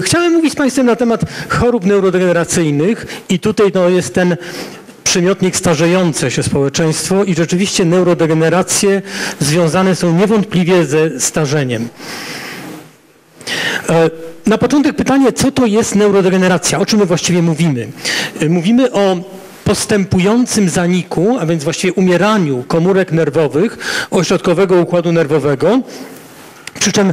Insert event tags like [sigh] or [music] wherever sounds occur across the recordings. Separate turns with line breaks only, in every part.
Chciałem mówić z Państwem na temat chorób neurodegeneracyjnych i tutaj no, jest ten przymiotnik starzejące się społeczeństwo i rzeczywiście neurodegeneracje związane są niewątpliwie ze starzeniem. E, na początek pytanie, co to jest neurodegeneracja? O czym my właściwie mówimy? E, mówimy o postępującym zaniku, a więc właściwie umieraniu komórek nerwowych ośrodkowego układu nerwowego, przy czym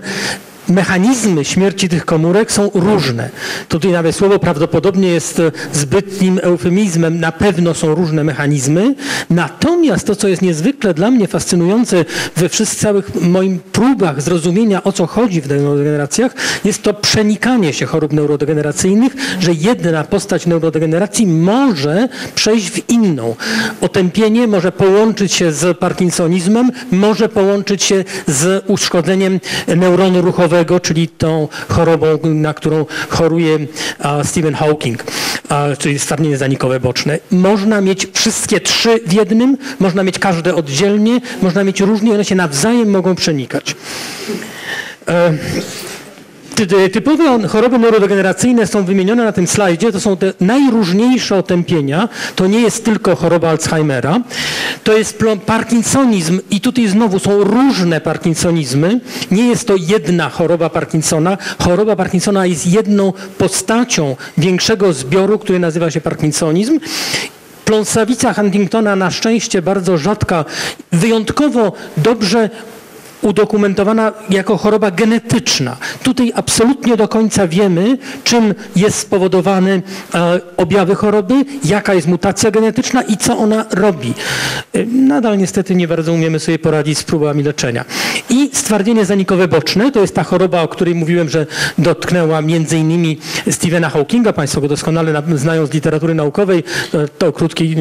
mechanizmy śmierci tych komórek są różne. Tutaj nawet słowo prawdopodobnie jest zbytnim eufemizmem. Na pewno są różne mechanizmy. Natomiast to, co jest niezwykle dla mnie fascynujące we wszystkich całych moich próbach zrozumienia, o co chodzi w neurodegeneracjach, jest to przenikanie się chorób neurodegeneracyjnych, że jedna postać neurodegeneracji może przejść w inną. Otępienie może połączyć się z parkinsonizmem, może połączyć się z uszkodzeniem neuronu ruchowego, czyli tą chorobą, na którą choruje Stephen Hawking, czyli stwardnienie zanikowe boczne. Można mieć wszystkie trzy w jednym, można mieć każde oddzielnie, można mieć różnie, one się nawzajem mogą przenikać. Typowe choroby neurodegeneracyjne są wymienione na tym slajdzie. To są te najróżniejsze otępienia. To nie jest tylko choroba Alzheimera. To jest parkinsonizm i tutaj znowu są różne parkinsonizmy. Nie jest to jedna choroba Parkinsona. Choroba Parkinsona jest jedną postacią większego zbioru, który nazywa się parkinsonizm. Pląsawica Huntingtona na szczęście bardzo rzadka, wyjątkowo dobrze udokumentowana jako choroba genetyczna. Tutaj absolutnie do końca wiemy, czym jest spowodowany e, objawy choroby, jaka jest mutacja genetyczna i co ona robi. E, nadal niestety nie bardzo umiemy sobie poradzić z próbami leczenia. I stwardnienie zanikowe boczne to jest ta choroba, o której mówiłem, że dotknęła między innymi Stephena Hawkinga. Państwo go doskonale znają z literatury naukowej. E, to krótki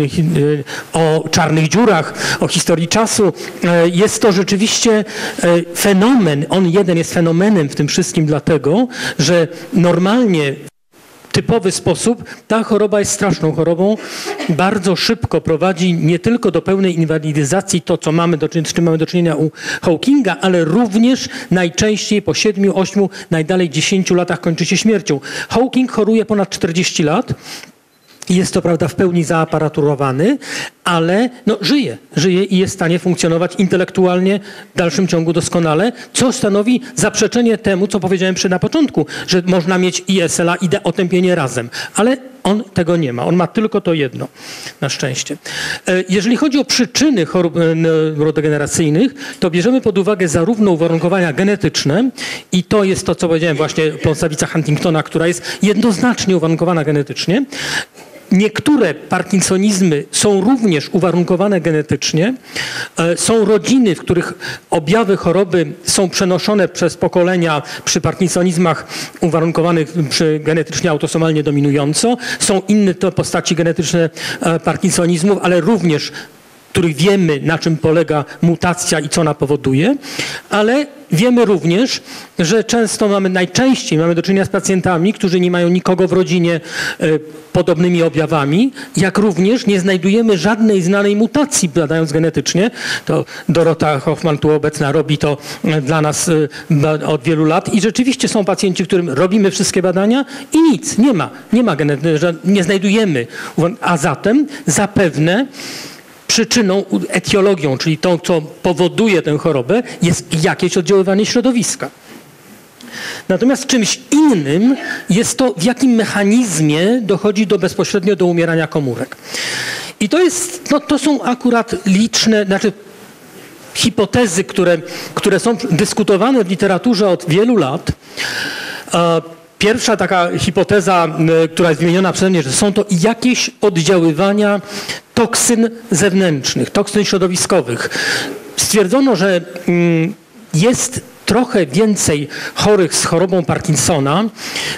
o czarnych dziurach, o historii czasu. Jest to rzeczywiście fenomen, on jeden jest fenomenem w tym wszystkim dlatego, że normalnie typowy sposób, ta choroba jest straszną chorobą. Bardzo szybko prowadzi nie tylko do pełnej inwalidyzacji, to co mamy do, z czym mamy do czynienia u Hawkinga, ale również najczęściej po 7, 8, najdalej 10 latach kończy się śmiercią. Hawking choruje ponad 40 lat. Jest to prawda w pełni zaaparaturowany, ale no, żyje, żyje i jest w stanie funkcjonować intelektualnie w dalszym ciągu doskonale, co stanowi zaprzeczenie temu, co powiedziałem przy na początku, że można mieć ISL-a i otępienie razem. Ale on tego nie ma. On ma tylko to jedno, na szczęście. E, jeżeli chodzi o przyczyny chorób e, neurodegeneracyjnych, to bierzemy pod uwagę zarówno uwarunkowania genetyczne i to jest to, co powiedziałem właśnie pląsawica Huntingtona, która jest jednoznacznie uwarunkowana genetycznie, Niektóre parkinsonizmy są również uwarunkowane genetycznie. E, są rodziny, w których objawy choroby są przenoszone przez pokolenia przy parkinsonizmach uwarunkowanych przy genetycznie autosomalnie dominująco. Są inne to postaci genetyczne e, parkinsonizmów, ale również których wiemy, na czym polega mutacja i co ona powoduje, ale wiemy również, że często mamy, najczęściej mamy do czynienia z pacjentami, którzy nie mają nikogo w rodzinie e, podobnymi objawami, jak również nie znajdujemy żadnej znanej mutacji badając genetycznie. To Dorota Hoffman tu obecna robi to e, dla nas e, od wielu lat i rzeczywiście są pacjenci, którym robimy wszystkie badania i nic, nie ma, nie ma genety, nie znajdujemy. A zatem zapewne przyczyną, etiologią, czyli to, co powoduje tę chorobę, jest jakieś oddziaływanie środowiska. Natomiast czymś innym jest to, w jakim mechanizmie dochodzi do bezpośrednio do umierania komórek. I to jest, no to są akurat liczne, znaczy hipotezy, które, które są dyskutowane w literaturze od wielu lat. Pierwsza taka hipoteza, która jest wymieniona przeze mnie, że są to jakieś oddziaływania toksyn zewnętrznych, toksyn środowiskowych. Stwierdzono, że jest trochę więcej chorych z chorobą Parkinsona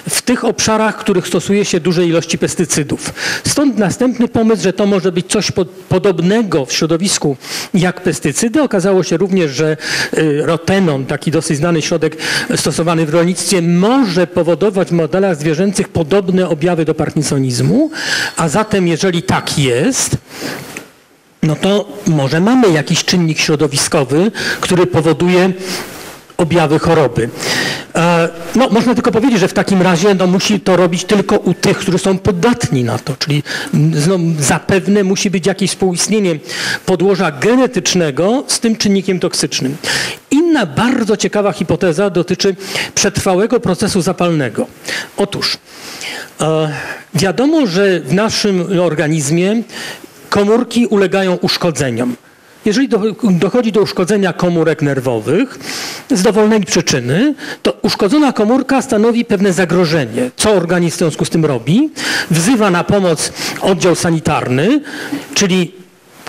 w tych obszarach, w których stosuje się duże ilości pestycydów. Stąd następny pomysł, że to może być coś podobnego w środowisku jak pestycydy. Okazało się również, że y, rotenon, taki dosyć znany środek stosowany w rolnictwie, może powodować w modelach zwierzęcych podobne objawy do parkinsonizmu, a zatem jeżeli tak jest, no to może mamy jakiś czynnik środowiskowy, który powoduje objawy choroby. E, no, można tylko powiedzieć, że w takim razie no, musi to robić tylko u tych, którzy są podatni na to, czyli no, zapewne musi być jakieś współistnienie podłoża genetycznego z tym czynnikiem toksycznym. Inna bardzo ciekawa hipoteza dotyczy przetrwałego procesu zapalnego. Otóż e, wiadomo, że w naszym organizmie komórki ulegają uszkodzeniom. Jeżeli dochodzi do uszkodzenia komórek nerwowych z dowolnej przyczyny, to uszkodzona komórka stanowi pewne zagrożenie. Co organizm w związku z tym robi? Wzywa na pomoc oddział sanitarny, czyli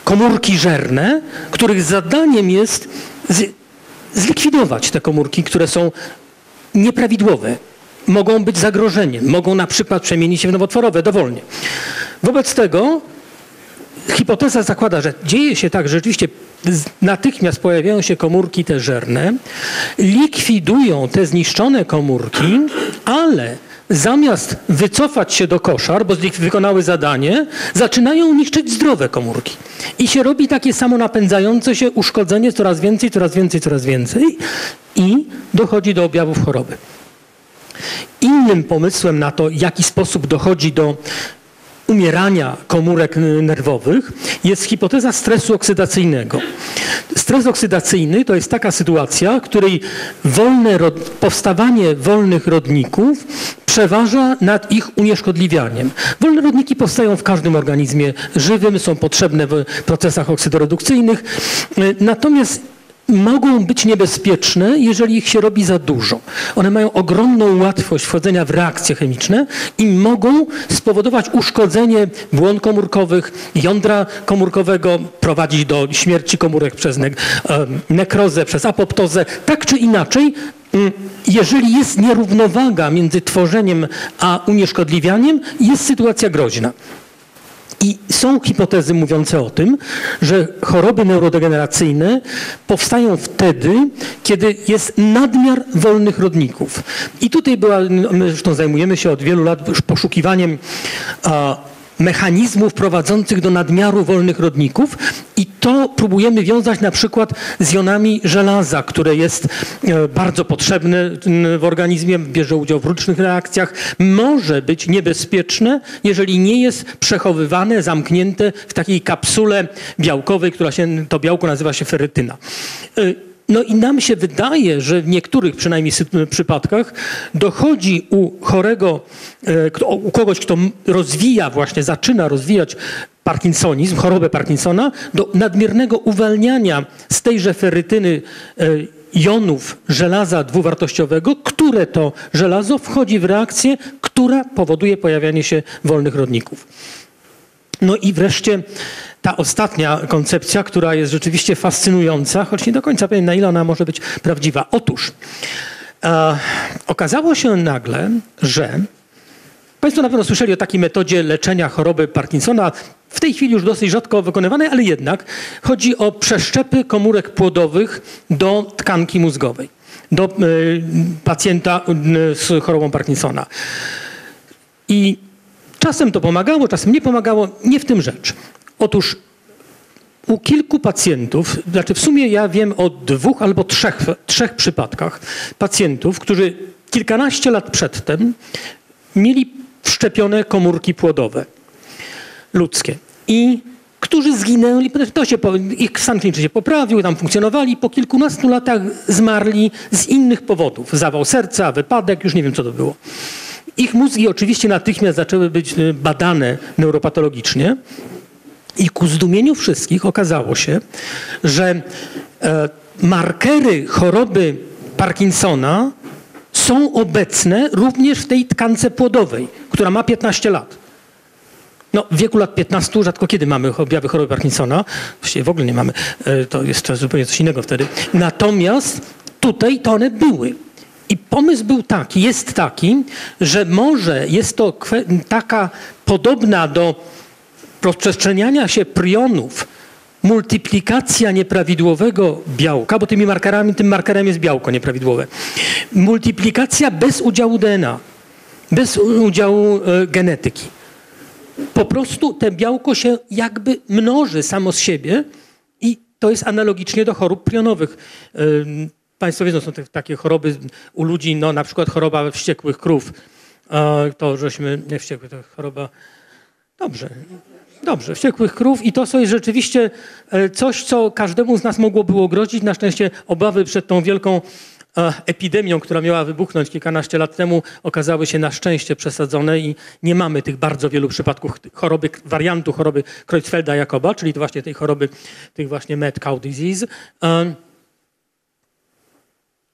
komórki żerne, których zadaniem jest zlikwidować te komórki, które są nieprawidłowe. Mogą być zagrożeniem, mogą na przykład przemienić się w nowotworowe dowolnie. Wobec tego hipoteza zakłada, że dzieje się tak, że rzeczywiście natychmiast pojawiają się komórki te żerne, likwidują te zniszczone komórki, ale zamiast wycofać się do koszar, bo wykonały zadanie, zaczynają niszczyć zdrowe komórki. I się robi takie samo napędzające się uszkodzenie coraz więcej, coraz więcej, coraz więcej i dochodzi do objawów choroby. Innym pomysłem na to, w jaki sposób dochodzi do umierania komórek nerwowych jest hipoteza stresu oksydacyjnego. Stres oksydacyjny to jest taka sytuacja, w której wolne, powstawanie wolnych rodników przeważa nad ich unieszkodliwianiem. Wolne rodniki powstają w każdym organizmie żywym, są potrzebne w procesach oksydoredukcyjnych, natomiast mogą być niebezpieczne, jeżeli ich się robi za dużo. One mają ogromną łatwość wchodzenia w reakcje chemiczne i mogą spowodować uszkodzenie błon komórkowych, jądra komórkowego, prowadzić do śmierci komórek przez ne nekrozę, przez apoptozę. Tak czy inaczej, mm, jeżeli jest nierównowaga między tworzeniem a unieszkodliwianiem, jest sytuacja groźna. I są hipotezy mówiące o tym, że choroby neurodegeneracyjne powstają wtedy, kiedy jest nadmiar wolnych rodników. I tutaj była, my zresztą zajmujemy się od wielu lat poszukiwaniem mechanizmów prowadzących do nadmiaru wolnych rodników i to próbujemy wiązać na przykład z jonami żelaza, które jest e, bardzo potrzebne w organizmie, bierze udział w różnych reakcjach, może być niebezpieczne, jeżeli nie jest przechowywane, zamknięte w takiej kapsule białkowej, która się, to białko nazywa się ferytyna. E, no i nam się wydaje, że w niektórych przynajmniej przypadkach dochodzi u chorego, e, u kogoś, kto rozwija właśnie, zaczyna rozwijać parkinsonizm, chorobę Parkinsona, do nadmiernego uwalniania z tejże ferytyny e, jonów żelaza dwuwartościowego, które to żelazo wchodzi w reakcję, która powoduje pojawianie się wolnych rodników. No i wreszcie ta ostatnia koncepcja, która jest rzeczywiście fascynująca, choć nie do końca pewien, na ile ona może być prawdziwa. Otóż e, okazało się nagle, że Państwo na pewno słyszeli o takiej metodzie leczenia choroby Parkinsona, w tej chwili już dosyć rzadko wykonywanej, ale jednak chodzi o przeszczepy komórek płodowych do tkanki mózgowej, do y, pacjenta y, z chorobą Parkinsona. I czasem to pomagało, czasem nie pomagało, nie w tym rzecz. Otóż u kilku pacjentów, znaczy w sumie ja wiem o dwóch albo trzech, trzech przypadkach pacjentów, którzy kilkanaście lat przedtem mieli wszczepione komórki płodowe ludzkie i którzy zginęli, to się, ich stan kliniczny się poprawił, tam funkcjonowali, po kilkunastu latach zmarli z innych powodów. Zawał serca, wypadek, już nie wiem co to było. Ich mózgi oczywiście natychmiast zaczęły być y, badane neuropatologicznie, i ku zdumieniu wszystkich okazało się, że e, markery choroby Parkinsona są obecne również w tej tkance płodowej, która ma 15 lat. No, w wieku lat 15 rzadko kiedy mamy objawy choroby Parkinsona. Właściwie w ogóle nie mamy. E, to jest zupełnie coś innego wtedy. Natomiast tutaj to one były. I pomysł był taki, jest taki, że może jest to taka podobna do rozprzestrzeniania się prionów, multiplikacja nieprawidłowego białka, bo tymi markerami, tym markerem jest białko nieprawidłowe. Multiplikacja bez udziału DNA, bez udziału e, genetyki. Po prostu te białko się jakby mnoży samo z siebie i to jest analogicznie do chorób prionowych. Państwo wiedzą, są te, takie choroby u ludzi, no na przykład choroba wściekłych krów. E, to żeśmy, nie wściekłych, to choroba, dobrze, dobrze, wściekłych krów i to jest rzeczywiście e, coś, co każdemu z nas mogło było grozić. Na szczęście obawy przed tą wielką epidemią, która miała wybuchnąć kilkanaście lat temu, okazały się na szczęście przesadzone i nie mamy tych bardzo wielu przypadków choroby, wariantu choroby Creutzfelda-Jakoba, czyli właśnie tej choroby, tych właśnie mad cow disease.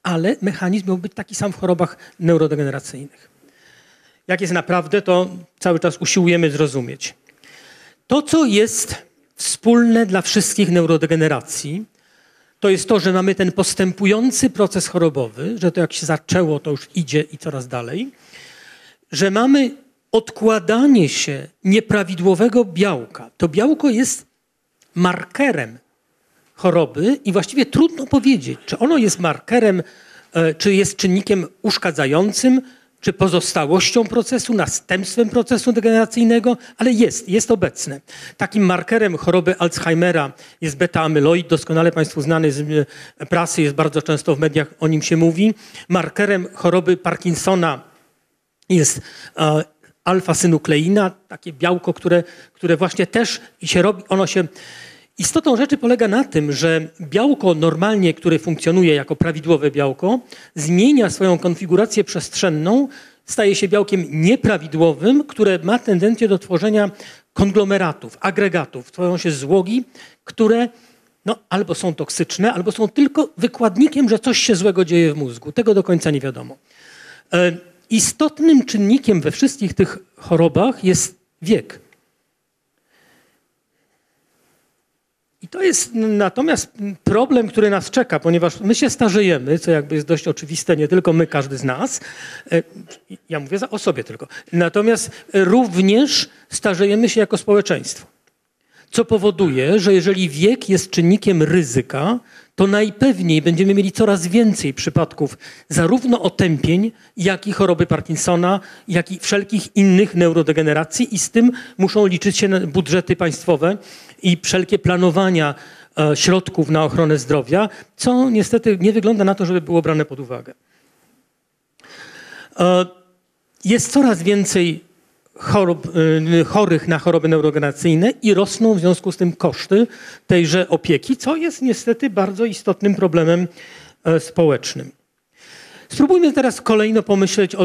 Ale mechanizm miał być taki sam w chorobach neurodegeneracyjnych. Jak jest naprawdę, to cały czas usiłujemy zrozumieć. To, co jest wspólne dla wszystkich neurodegeneracji, to jest to, że mamy ten postępujący proces chorobowy, że to jak się zaczęło, to już idzie i coraz dalej, że mamy odkładanie się nieprawidłowego białka. To białko jest markerem choroby i właściwie trudno powiedzieć, czy ono jest markerem, e, czy jest czynnikiem uszkadzającym, czy pozostałością procesu, następstwem procesu degeneracyjnego, ale jest, jest obecne. Takim markerem choroby Alzheimera jest beta-amyloid, doskonale Państwu znany z e, prasy, jest bardzo często w mediach o nim się mówi. Markerem choroby Parkinsona jest e, alfa-synukleina, takie białko, które, które właśnie też się robi, ono się Istotą rzeczy polega na tym, że białko normalnie, które funkcjonuje jako prawidłowe białko, zmienia swoją konfigurację przestrzenną, staje się białkiem nieprawidłowym, które ma tendencję do tworzenia konglomeratów, agregatów. Tworzą się złogi, które no, albo są toksyczne, albo są tylko wykładnikiem, że coś się złego dzieje w mózgu. Tego do końca nie wiadomo. E, istotnym czynnikiem we wszystkich tych chorobach jest wiek. I to jest natomiast problem, który nas czeka, ponieważ my się starzejemy, co jakby jest dość oczywiste, nie tylko my, każdy z nas. E, ja mówię o sobie tylko. Natomiast również starzejemy się jako społeczeństwo. Co powoduje, że jeżeli wiek jest czynnikiem ryzyka, to najpewniej będziemy mieli coraz więcej przypadków zarówno otępień, jak i choroby Parkinsona, jak i wszelkich innych neurodegeneracji i z tym muszą liczyć się budżety państwowe i wszelkie planowania e, środków na ochronę zdrowia, co niestety nie wygląda na to, żeby było brane pod uwagę. E, jest coraz więcej chorób, y, chorych na choroby neurogeneracyjne i rosną w związku z tym koszty tejże opieki, co jest niestety bardzo istotnym problemem e, społecznym. Spróbujmy teraz kolejno pomyśleć, e,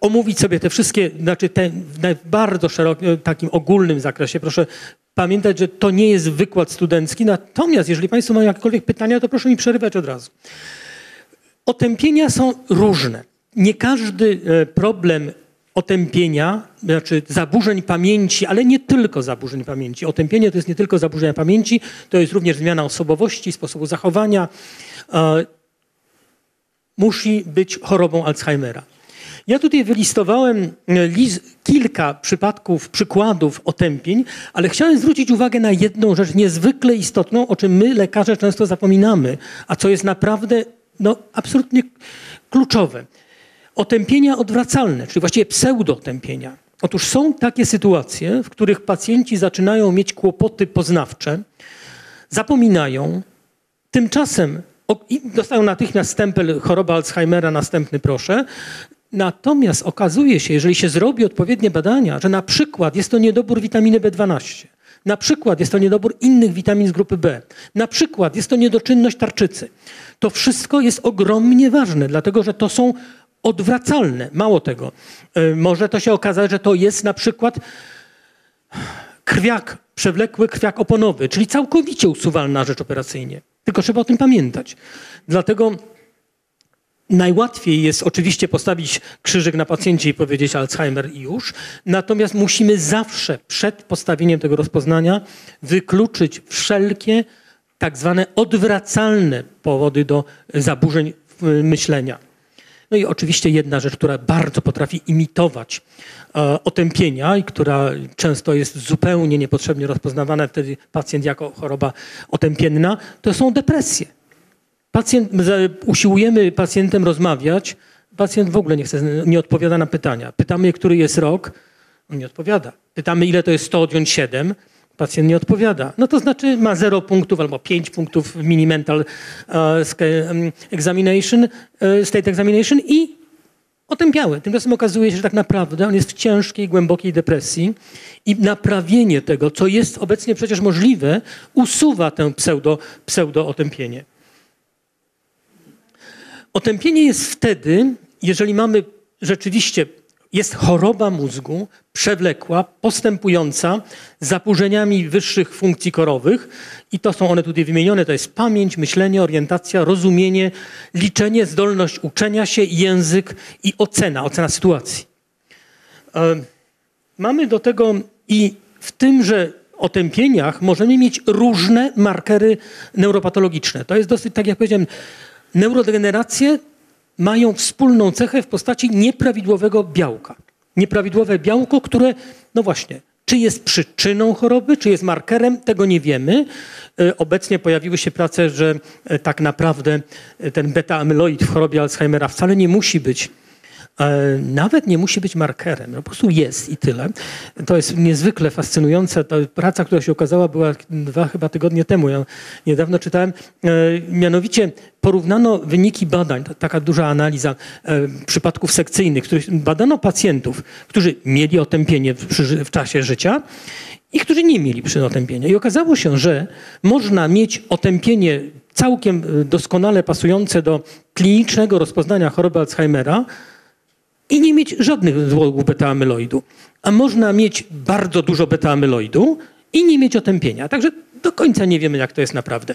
omówić sobie te wszystkie, znaczy te w bardzo szerokim, e, takim ogólnym zakresie. Proszę pamiętać, że to nie jest wykład studencki, natomiast jeżeli Państwo mają jakiekolwiek pytania, to proszę mi przerywać od razu. Otępienia są różne. Nie każdy problem otępienia, znaczy zaburzeń pamięci, ale nie tylko zaburzeń pamięci. Otępienie to jest nie tylko zaburzenia pamięci, to jest również zmiana osobowości, sposobu zachowania. E, musi być chorobą Alzheimera. Ja tutaj wylistowałem e, kilka przypadków, przykładów otępień, ale chciałem zwrócić uwagę na jedną rzecz niezwykle istotną, o czym my, lekarze, często zapominamy, a co jest naprawdę no, absolutnie kluczowe. Otępienia odwracalne, czyli właściwie pseudotępienia. Otóż są takie sytuacje, w których pacjenci zaczynają mieć kłopoty poznawcze, zapominają, tymczasem dostają natychmiast stempel choroba Alzheimera, następny proszę. Natomiast okazuje się, jeżeli się zrobi odpowiednie badania, że na przykład jest to niedobór witaminy B12, na przykład jest to niedobór innych witamin z grupy B, na przykład jest to niedoczynność tarczycy. To wszystko jest ogromnie ważne, dlatego że to są odwracalne. Mało tego, e, może to się okazać, że to jest na przykład krwiak, przewlekły krwiak oponowy, czyli całkowicie usuwalna rzecz operacyjnie. Tylko trzeba o tym pamiętać. Dlatego najłatwiej jest oczywiście postawić krzyżyk na pacjencie i powiedzieć Alzheimer i już. Natomiast musimy zawsze przed postawieniem tego rozpoznania wykluczyć wszelkie tak zwane odwracalne powody do zaburzeń myślenia. No i oczywiście jedna rzecz, która bardzo potrafi imitować e, otępienia i która często jest zupełnie niepotrzebnie rozpoznawana wtedy pacjent jako choroba otępienna, to są depresje. Pacjent, usiłujemy pacjentem rozmawiać, pacjent w ogóle nie chce, nie odpowiada na pytania. Pytamy, który jest rok, on nie odpowiada. Pytamy, ile to jest 100 odjąć 7, Pacjent nie odpowiada. No to znaczy ma 0 punktów albo 5 punktów w mini mental examination, state examination i otępiały. Tymczasem okazuje się, że tak naprawdę on jest w ciężkiej, głębokiej depresji i naprawienie tego, co jest obecnie przecież możliwe, usuwa tę pseudo, pseudo otępienie. Otępienie jest wtedy, jeżeli mamy rzeczywiście jest choroba mózgu przewlekła, postępująca zaburzeniami wyższych funkcji korowych i to są one tutaj wymienione, to jest pamięć, myślenie, orientacja, rozumienie, liczenie, zdolność uczenia się, język i ocena, ocena sytuacji. Mamy do tego i w tymże otępieniach możemy mieć różne markery neuropatologiczne. To jest dosyć, tak jak powiedziałem, neurodegeneracje mają wspólną cechę w postaci nieprawidłowego białka. Nieprawidłowe białko, które, no właśnie, czy jest przyczyną choroby, czy jest markerem, tego nie wiemy. E, obecnie pojawiły się prace, że e, tak naprawdę e, ten beta-amyloid w chorobie Alzheimera wcale nie musi być nawet nie musi być markerem, no po prostu jest i tyle. To jest niezwykle fascynujące. Ta praca, która się okazała, była dwa chyba tygodnie temu. Ja niedawno czytałem. E, mianowicie porównano wyniki badań, taka duża analiza e, przypadków sekcyjnych, badano pacjentów, którzy mieli otępienie w, w czasie życia i którzy nie mieli otępienia. I okazało się, że można mieć otępienie całkiem doskonale pasujące do klinicznego rozpoznania choroby Alzheimera, i nie mieć żadnych złogów beta-amyloidu. A można mieć bardzo dużo beta-amyloidu i nie mieć otępienia. Także do końca nie wiemy, jak to jest naprawdę.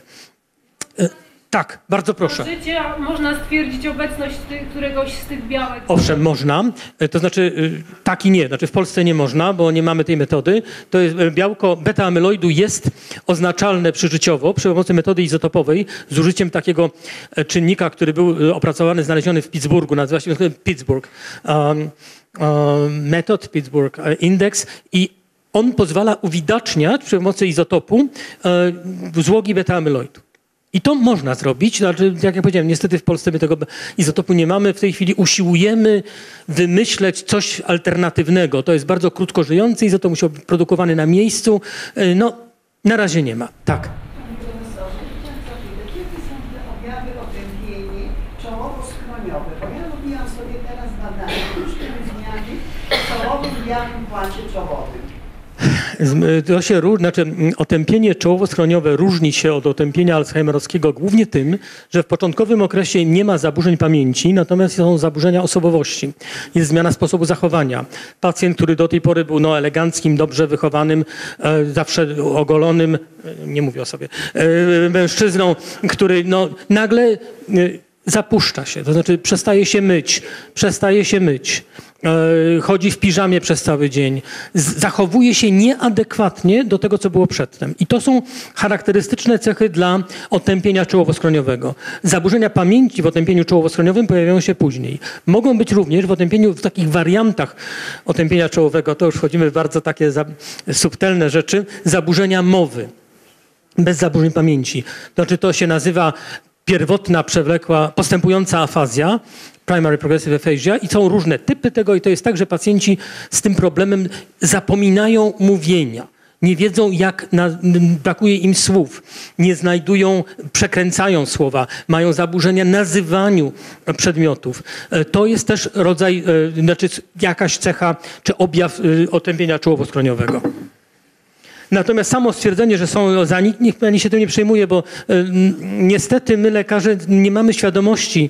E, tak, bardzo proszę.
Życia można stwierdzić obecność któregoś z tych białek?
Owszem, można. E, to znaczy e, tak i nie. Znaczy w Polsce nie można, bo nie mamy tej metody. To jest białko beta-amyloidu jest oznaczalne przyżyciowo przy pomocy metody izotopowej z użyciem takiego czynnika, który był opracowany, znaleziony w Pittsburghu, nazywa się Pittsburgh. Um, um, metod Pittsburgh Index i on pozwala uwidaczniać przy pomocy izotopu um, złogi beta-amyloidu. I to można zrobić. Znaczy, jak ja powiedziałem, niestety w Polsce my tego izotopu nie mamy. W tej chwili usiłujemy wymyśleć coś alternatywnego. To jest bardzo krótko żyjący izotop, musiał być produkowany na miejscu. E, no, na razie nie ma. Tak.
Panie robiłam sobie teraz czołowym.
To się, znaczy, otępienie czołowo-skroniowe różni się od otępienia alzheimerowskiego głównie tym, że w początkowym okresie nie ma zaburzeń pamięci, natomiast są zaburzenia osobowości. Jest zmiana sposobu zachowania. Pacjent, który do tej pory był no, eleganckim, dobrze wychowanym, e, zawsze ogolonym, e, nie mówię o sobie, e, mężczyzną, który no, nagle e, zapuszcza się, to znaczy przestaje się myć, przestaje się myć. E, chodzi w piżamie przez cały dzień, zachowuje się nieadekwatnie do tego, co było przedtem. I to są charakterystyczne cechy dla otępienia czołowo-skroniowego. Zaburzenia pamięci w otępieniu czołowo-skroniowym pojawiają się później. Mogą być również w otępieniu, w takich wariantach otępienia czołowego, to już wchodzimy w bardzo takie subtelne rzeczy, zaburzenia mowy bez zaburzeń pamięci. To znaczy to się nazywa pierwotna, przewlekła, postępująca afazja, primary progressive aphasia i są różne typy tego i to jest tak, że pacjenci z tym problemem zapominają mówienia. Nie wiedzą, jak na, brakuje im słów, nie znajdują, przekręcają słowa, mają zaburzenia nazywaniu przedmiotów. E, to jest też rodzaj, e, znaczy jakaś cecha czy objaw e, otępienia czołowo-skroniowego. Natomiast samo stwierdzenie, że są zanik, niech pani się tym nie przejmuje, bo y, niestety my lekarze nie mamy świadomości,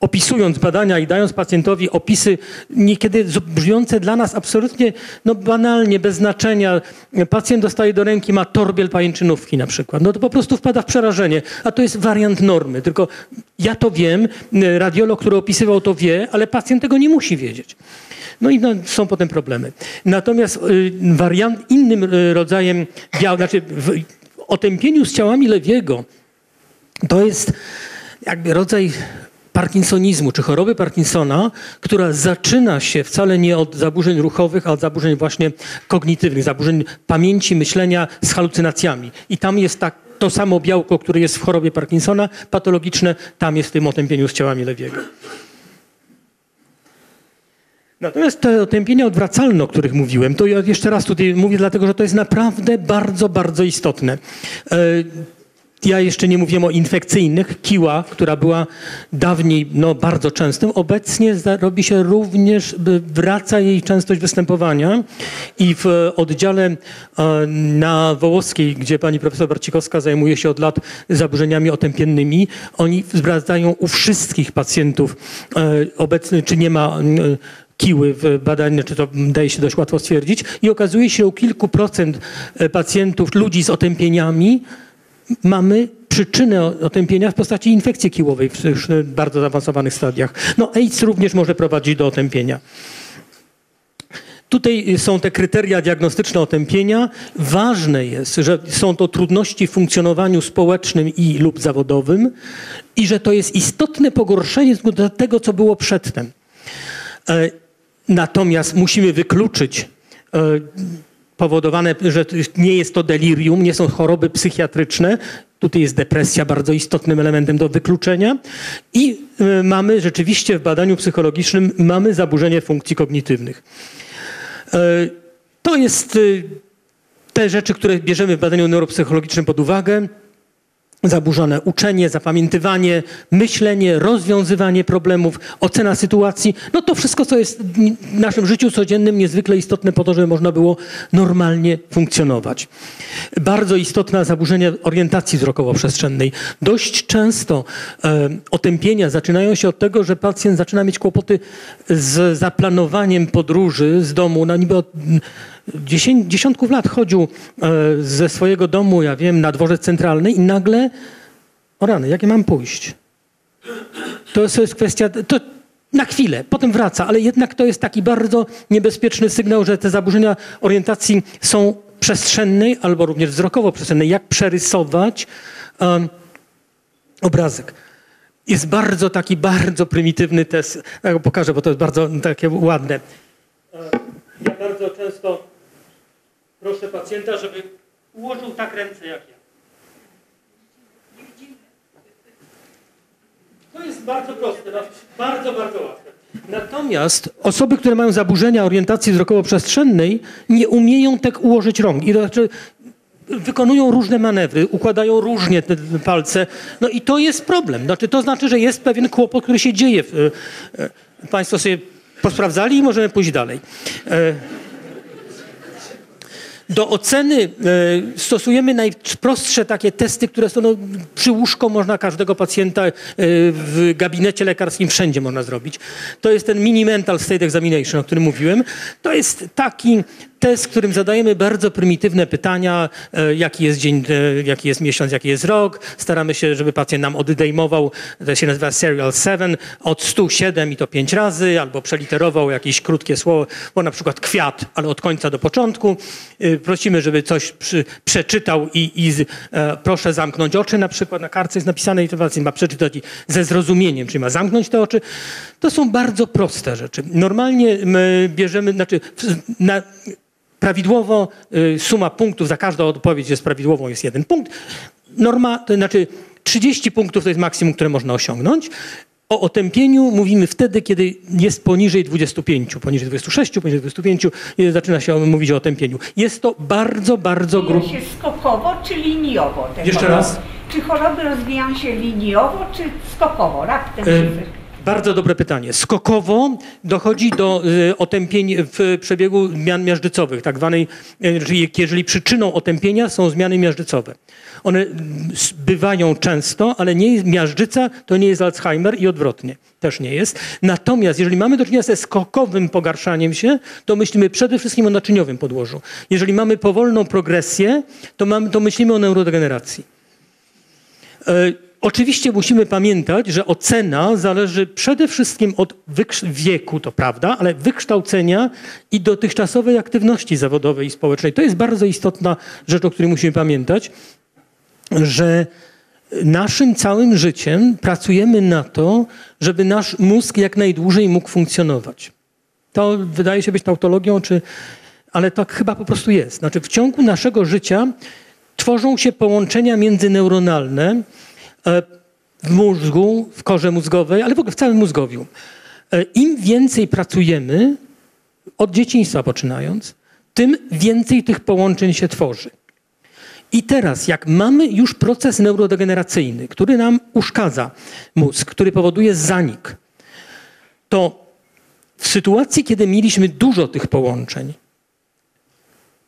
opisując badania i dając pacjentowi opisy niekiedy brzmiące dla nas absolutnie no, banalnie, bez znaczenia. Pacjent dostaje do ręki, ma torbiel pajęczynówki na przykład. No to po prostu wpada w przerażenie. A to jest wariant normy. Tylko ja to wiem, y, radiolog, który opisywał to wie, ale pacjent tego nie musi wiedzieć. No i no, są potem problemy. Natomiast y, wariant, innym y, rodzajem biał, znaczy w otępieniu z ciałami Lewiego to jest jakby rodzaj parkinsonizmu czy choroby Parkinsona, która zaczyna się wcale nie od zaburzeń ruchowych, a od zaburzeń właśnie kognitywnych, zaburzeń pamięci, myślenia z halucynacjami. I tam jest tak, to samo białko, które jest w chorobie Parkinsona patologiczne, tam jest w tym otępieniu z ciałami Lewiego. Natomiast te otępienia odwracalne, o których mówiłem, to ja jeszcze raz tutaj mówię, dlatego że to jest naprawdę bardzo, bardzo istotne. E, ja jeszcze nie mówiłem o infekcyjnych. Kiła, która była dawniej no, bardzo częstym, obecnie robi się również, wraca jej częstość występowania i w oddziale e, na Wołowskiej, gdzie pani profesor Barcikowska zajmuje się od lat zaburzeniami otępiennymi, oni zwracają u wszystkich pacjentów e, obecnie, czy nie ma kiły w badaniu, czy to daje się dość łatwo stwierdzić i okazuje się, u kilku procent e, pacjentów, ludzi z otępieniami mamy przyczynę otępienia w postaci infekcji kiłowej w bardzo zaawansowanych stadiach. No AIDS również może prowadzić do otępienia. Tutaj są te kryteria diagnostyczne otępienia. Ważne jest, że są to trudności w funkcjonowaniu społecznym i lub zawodowym i że to jest istotne pogorszenie do tego, co było przedtem. E, natomiast musimy wykluczyć e, powodowane, że nie jest to delirium, nie są choroby psychiatryczne. Tutaj jest depresja bardzo istotnym elementem do wykluczenia. I y, mamy rzeczywiście w badaniu psychologicznym mamy zaburzenie funkcji kognitywnych. Y, to jest te rzeczy, które bierzemy w badaniu neuropsychologicznym pod uwagę zaburzone uczenie, zapamiętywanie, myślenie, rozwiązywanie problemów, ocena sytuacji. No to wszystko, co jest w naszym życiu codziennym niezwykle istotne po to, żeby można było normalnie funkcjonować. Bardzo istotne zaburzenia orientacji wzrokowo-przestrzennej. Dość często e, otępienia zaczynają się od tego, że pacjent zaczyna mieć kłopoty z zaplanowaniem podróży z domu. No niby od, dziesiątków lat chodził e, ze swojego domu, ja wiem, na dworzec centralny i nagle, o rany, jakie mam pójść? To jest kwestia, to na chwilę, potem wraca, ale jednak to jest taki bardzo niebezpieczny sygnał, że te zaburzenia orientacji są przestrzennej albo również wzrokowo-przestrzennej. Jak przerysować obrazek? Jest bardzo taki, bardzo prymitywny test. Ja go pokażę, bo to jest bardzo takie ładne. Ja bardzo często proszę pacjenta, żeby ułożył tak ręce jak ja. To jest bardzo proste, bardzo, bardzo łatwe. Natomiast osoby, które mają zaburzenia orientacji wzrokowo-przestrzennej, nie umieją tak ułożyć rąk. I znaczy wykonują różne manewry, układają różnie te palce. No i to jest problem. Znaczy, to znaczy, że jest pewien kłopot, który się dzieje. E, e, państwo sobie posprawdzali i możemy pójść dalej. Do oceny e, stosujemy najprostsze takie testy, które są no, przy łóżko można każdego pacjenta e, w gabinecie lekarskim wszędzie można zrobić. To jest ten mini mental state examination, o którym mówiłem. To jest taki test, którym zadajemy bardzo prymitywne pytania, e, jaki jest dzień, e, jaki jest miesiąc, jaki jest rok. Staramy się, żeby pacjent nam oddejmował, to się nazywa serial 7, od 107 i to 5 razy, albo przeliterował jakieś krótkie słowo, bo na przykład kwiat, ale od końca do początku. E, prosimy, żeby coś przy, przeczytał i, i e, proszę zamknąć oczy, na przykład na kartce jest napisane i to pacjent ma przeczytać ze zrozumieniem, czyli ma zamknąć te oczy. To są bardzo proste rzeczy. Normalnie my bierzemy, znaczy na, Prawidłowo y, suma punktów za każdą odpowiedź jest prawidłową, jest jeden punkt. Norma, to znaczy 30 punktów to jest maksimum, które można osiągnąć. O otępieniu mówimy wtedy, kiedy jest poniżej 25, poniżej 26, poniżej 25 zaczyna się mówić o otępieniu. Jest to bardzo, bardzo
grubo. się skokowo czy liniowo?
Jeszcze choroby? raz.
Czy choroby rozwijają się liniowo czy skokowo? Raptem y
bardzo dobre pytanie. Skokowo dochodzi do y, otępień w przebiegu zmian miażdżycowych, tak zwanej, jeżeli przyczyną otępienia są zmiany miażdżycowe. One bywają często, ale nie jest miażdżyca, to nie jest Alzheimer i odwrotnie też nie jest. Natomiast jeżeli mamy do czynienia ze skokowym pogarszaniem się, to myślimy przede wszystkim o naczyniowym podłożu. Jeżeli mamy powolną progresję, to, mamy, to myślimy o neurodegeneracji. Y, Oczywiście musimy pamiętać, że ocena zależy przede wszystkim od wieku, to prawda, ale wykształcenia i dotychczasowej aktywności zawodowej i społecznej. To jest bardzo istotna rzecz, o której musimy pamiętać, że naszym całym życiem pracujemy na to, żeby nasz mózg jak najdłużej mógł funkcjonować. To wydaje się być tautologią, czy, ale tak chyba po prostu jest. Znaczy w ciągu naszego życia tworzą się połączenia międzyneuronalne, w mózgu, w korze mózgowej, ale w ogóle w całym mózgowiu. E, Im więcej pracujemy, od dzieciństwa poczynając, tym więcej tych połączeń się tworzy. I teraz, jak mamy już proces neurodegeneracyjny, który nam uszkadza mózg, który powoduje zanik, to w sytuacji, kiedy mieliśmy dużo tych połączeń,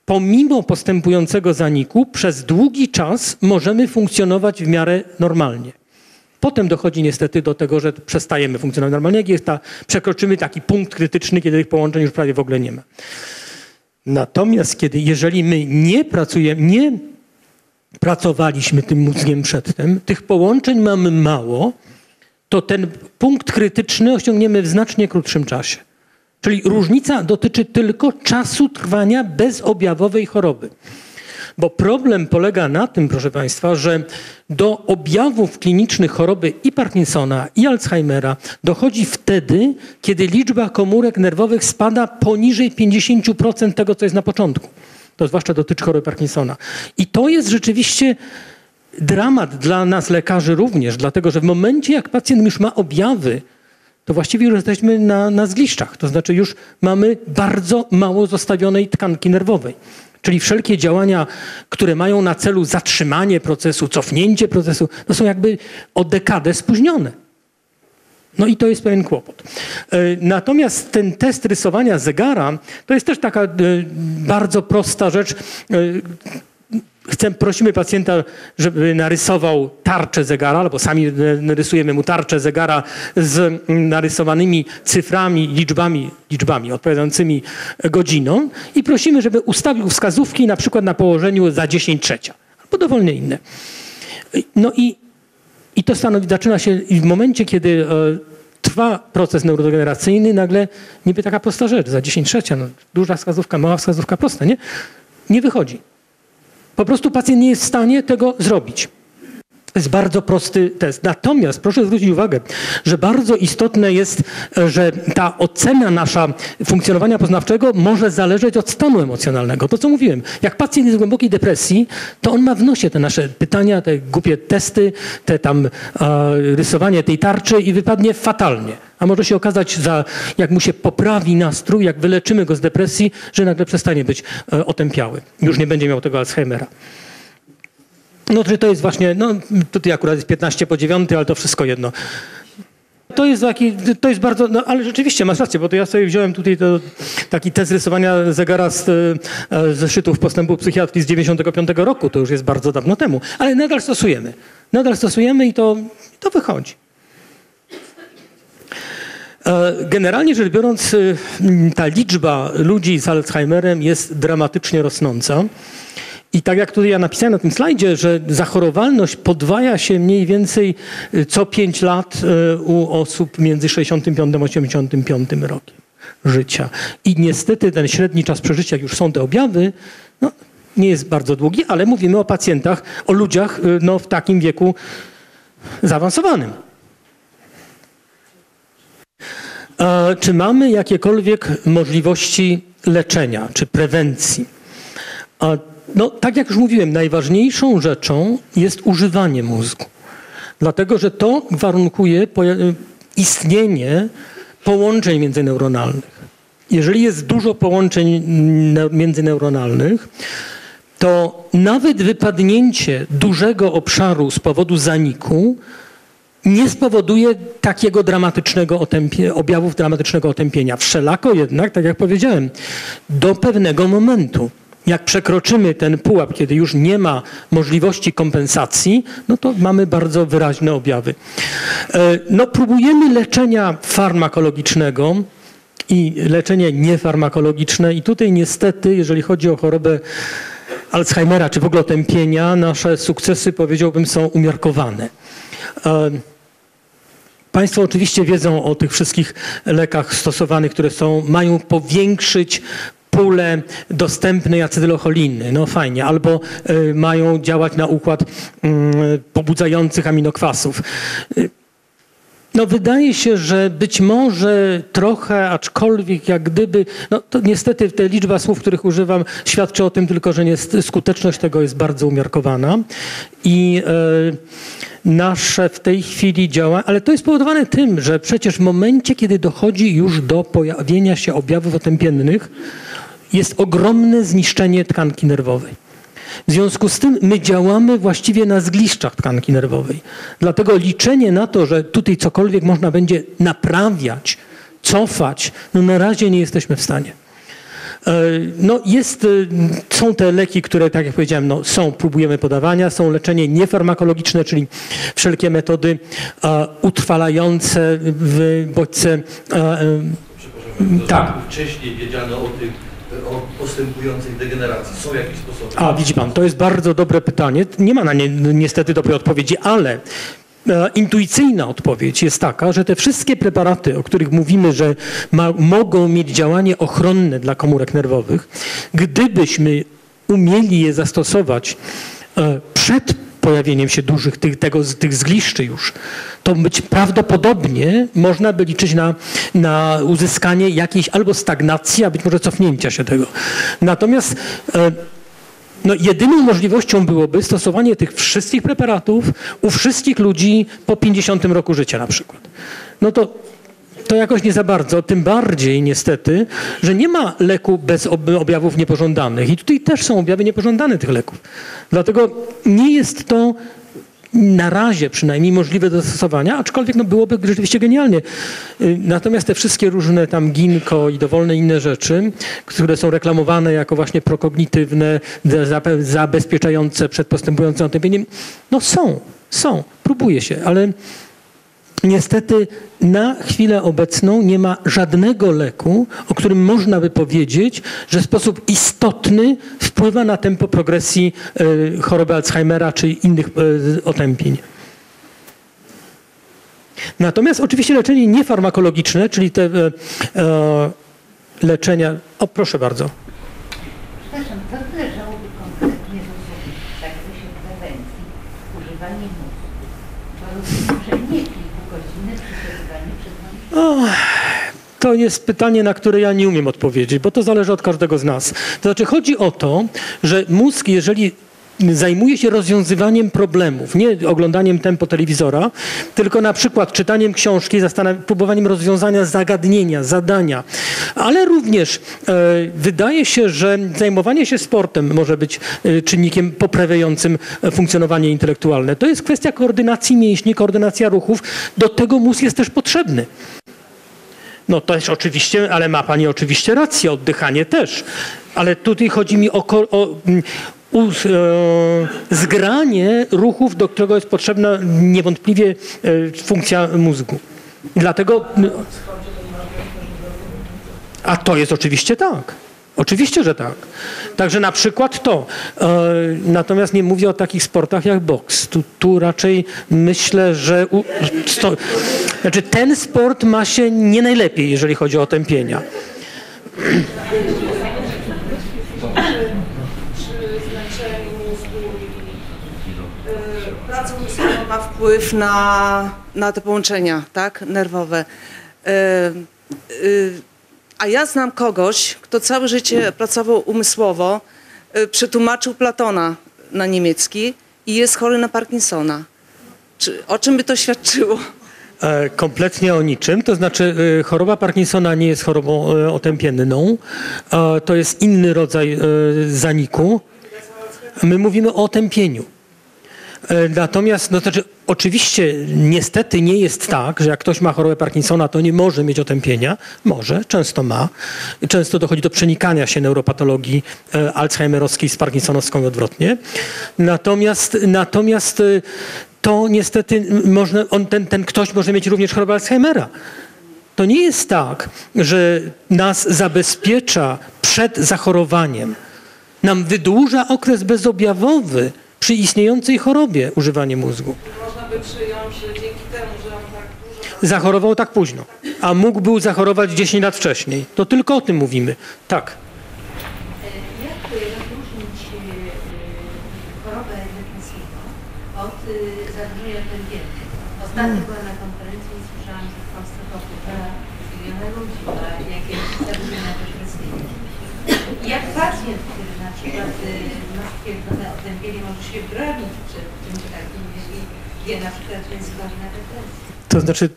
pomimo postępującego zaniku, przez długi czas możemy funkcjonować w miarę normalnie. Potem dochodzi niestety do tego, że przestajemy funkcjonować normalnie, jak jest ta, przekroczymy taki punkt krytyczny, kiedy tych połączeń już prawie w ogóle nie ma. Natomiast kiedy, jeżeli my nie pracujemy, nie pracowaliśmy tym mózgiem przedtem, tych połączeń mamy mało, to ten punkt krytyczny osiągniemy w znacznie krótszym czasie. Czyli różnica dotyczy tylko czasu trwania bezobjawowej choroby. Bo problem polega na tym, proszę Państwa, że do objawów klinicznych choroby i Parkinsona, i Alzheimera dochodzi wtedy, kiedy liczba komórek nerwowych spada poniżej 50% tego, co jest na początku. To zwłaszcza dotyczy choroby Parkinsona. I to jest rzeczywiście dramat dla nas lekarzy również, dlatego że w momencie, jak pacjent już ma objawy, to właściwie już jesteśmy na, na zgliszczach. To znaczy już mamy bardzo mało zostawionej tkanki nerwowej. Czyli wszelkie działania, które mają na celu zatrzymanie procesu, cofnięcie procesu, to są jakby o dekadę spóźnione. No i to jest pewien kłopot. E, natomiast ten test rysowania zegara to jest też taka e, bardzo prosta rzecz. Chcę, prosimy pacjenta, żeby narysował tarczę zegara, albo sami narysujemy mu tarczę zegara z narysowanymi cyframi, liczbami, liczbami odpowiadającymi godzinom i prosimy, żeby ustawił wskazówki na przykład na położeniu za 10 trzecia, albo dowolnie inne. No i, i to stanowi, zaczyna się w momencie, kiedy e, trwa proces neurodegeneracyjny, nagle niby taka prosta rzecz, za 10 trzecia, no, duża wskazówka, mała wskazówka, prosta, nie? Nie wychodzi. Po prostu pacjent nie jest w stanie tego zrobić. To jest bardzo prosty test. Natomiast proszę zwrócić uwagę, że bardzo istotne jest, że ta ocena nasza funkcjonowania poznawczego może zależeć od stanu emocjonalnego. To, co mówiłem. Jak pacjent jest w głębokiej depresji, to on ma w nosie te nasze pytania, te głupie testy, te tam rysowanie tej tarczy i wypadnie fatalnie. A może się okazać, za, jak mu się poprawi nastrój, jak wyleczymy go z depresji, że nagle przestanie być e, otępiały. Już nie będzie miał tego Alzheimera. No to jest właśnie, no tutaj akurat jest 15 po 9, ale to wszystko jedno. To jest, taki, to jest bardzo, no ale rzeczywiście masz rację, bo to ja sobie wziąłem tutaj to, taki test rysowania zegara z, e, ze szczytów postępu psychiatrii z 95 roku, to już jest bardzo dawno temu, ale nadal stosujemy. Nadal stosujemy i to, to wychodzi. E, generalnie rzecz biorąc, y, ta liczba ludzi z Alzheimerem jest dramatycznie rosnąca. I tak jak tutaj ja napisałem na tym slajdzie, że zachorowalność podwaja się mniej więcej y, co 5 lat y, u osób między 65 a 85 rokiem życia. I niestety ten średni czas przeżycia, już są te objawy, no, nie jest bardzo długi, ale mówimy o pacjentach, o ludziach no, w takim wieku zaawansowanym. Czy mamy jakiekolwiek możliwości leczenia czy prewencji? No, tak jak już mówiłem, najważniejszą rzeczą jest używanie mózgu. Dlatego, że to warunkuje istnienie połączeń międzyneuronalnych. Jeżeli jest dużo połączeń międzyneuronalnych, to nawet wypadnięcie dużego obszaru z powodu zaniku nie spowoduje takiego dramatycznego otępie, objawów dramatycznego otępienia. Wszelako jednak, tak jak powiedziałem, do pewnego momentu. Jak przekroczymy ten pułap, kiedy już nie ma możliwości kompensacji, no to mamy bardzo wyraźne objawy. E, no, próbujemy leczenia farmakologicznego i leczenie niefarmakologiczne i tutaj niestety, jeżeli chodzi o chorobę Alzheimera czy w ogóle otępienia, nasze sukcesy powiedziałbym są umiarkowane. E, Państwo oczywiście wiedzą o tych wszystkich lekach stosowanych, które są, mają powiększyć pulę dostępnej acetylocholiny. No fajnie. Albo y, mają działać na układ y, pobudzających aminokwasów. Y, No wydaje się, że być może trochę, aczkolwiek jak gdyby, no niestety te liczba słów, których używam, świadczy o tym tylko, że niest- skuteczność tego jest bardzo umiarkowana i e, nasze w tej chwili działa, ale to jest spowodowane tym, że przecież w momencie, kiedy dochodzi już do pojawienia się objawów otępiennych, jest ogromne zniszczenie tkanki nerwowej. W związku z tym my działamy właściwie na zgliszczach tkanki nerwowej. Dlatego liczenie na to, że tutaj cokolwiek można będzie naprawiać, cofać, no na razie nie jesteśmy w stanie. E, No jest, e, są te leki, które, tak jak powiedziałem, no są, próbujemy podawania, są leczenie niefarmakologiczne, czyli wszelkie metody e, utrwalające w bodźce.
to
Tak.
wcześniej wiedziano o tych, o postępującej degeneracji. Są jakieś sposoby?
A widzi pan, to jest bardzo dobre pytanie. Nie ma na nie niestety dobrej odpowiedzi, ale e, intuicyjna odpowiedź jest taka, że te wszystkie preparaty, o których mówimy, że ma, mogą mieć działanie ochronne dla komórek nerwowych, gdybyśmy umieli je zastosować e, przed pojawieniem się dużych tych, tego, tych zgliszczy już, to być prawdopodobnie można by liczyć na, na uzyskanie jakiejś albo stagnacji, a być może cofnięcia się tego. Natomiast e, no, jedyną możliwością byłoby stosowanie tych wszystkich preparatów u wszystkich ludzi po 50 roku życia na przykład. No to, to jakoś nie za bardzo, tym bardziej niestety, że nie ma leku bez ob- objawów niepożądanych i tutaj też są objawy niepożądane tych leków. Dlatego nie jest to na razie przynajmniej możliwe do zastosowania, aczkolwiek no, byłoby rzeczywiście genialnie. Y, Natomiast te wszystkie różne tam ginko i dowolne inne rzeczy, które są reklamowane jako właśnie prokognitywne, zabezpieczające przed postępującym otępieniem, no są, są, próbuje się, ale Niestety na chwilę obecną nie ma żadnego leku, o którym można by powiedzieć, że w sposób istotny wpływa na tempo progresji e, choroby Alzheimera czy innych e, otępień. Natomiast oczywiście leczenie niefarmakologiczne, czyli te e, leczenia. O, proszę bardzo.
Przepraszam, co należałoby konkretnie zrozumieć w zakresie prewencji używania mózgu? Bo rozumiem, że nie kilkugodzinne przechowywanie nami.
To jest pytanie, na które ja nie umiem odpowiedzieć, bo to zależy od każdego z nas. To znaczy, chodzi o to, że mózg, jeżeli zajmuje się rozwiązywaniem problemów, nie oglądaniem tempo telewizora, tylko na przykład czytaniem książki, próbowaniem rozwiązania zagadnienia, zadania, ale również e, wydaje się, że zajmowanie się sportem może być e, czynnikiem poprawiającym e, funkcjonowanie intelektualne. To jest kwestia koordynacji mięśni, koordynacja ruchów. Do tego mózg jest też potrzebny. No to jest oczywiście, ale ma pani oczywiście rację, oddychanie też. Ale tutaj chodzi mi o, o mm, zgranie ruchów, do którego jest potrzebna niewątpliwie e, funkcja mózgu. Dlatego. A to jest oczywiście tak. Oczywiście, że tak. Także na przykład to. E, natomiast nie mówię o takich sportach jak boks. Tu, tu raczej myślę, że u, sto, znaczy ten sport ma się nie najlepiej, jeżeli chodzi o tępienia.
przy zmęczeniu mózgu i y, praca umysłowa ma wpływ na, na te połączenia tak, nerwowe. Y, y, a ja znam kogoś, kto całe życie pracował umysłowo, y, przetłumaczył Platona na niemiecki i jest chory na Parkinsona. Czy, o czym by to świadczyło?
E, Kompletnie o niczym. To znaczy, e, choroba Parkinsona nie jest chorobą e, otępienną. E, To jest inny rodzaj e, zaniku. My mówimy o otępieniu. E, Natomiast, no to znaczy, oczywiście, niestety nie jest tak, że jak ktoś ma chorobę Parkinsona, to nie może mieć otępienia. Może, często ma. Często dochodzi do przenikania się neuropatologii e, alzheimerowskiej z parkinsonowską i odwrotnie. Natomiast, natomiast e, to niestety można, on, ten, ten ktoś może mieć również chorobę Alzheimera. To nie jest tak, że nas zabezpiecza przed zachorowaniem. Nam wydłuża okres bezobjawowy przy istniejącej chorobie używanie mózgu.
Można by przyjąć, że dzięki temu, że on tak dużo
Zachorował tak późno, a mógł był zachorować 10 lat wcześniej. To tylko o tym mówimy. Tak.
E, Jak rozróżnić e, chorobę depresyjną od e, zaburzenia tępiennego? Ostatnio byłem na konferencji i słyszałam, że w Polsce pokuta miliony ludzi ma jakieś zaburzenia depresyjne. Jak pacjent, który
To znaczy,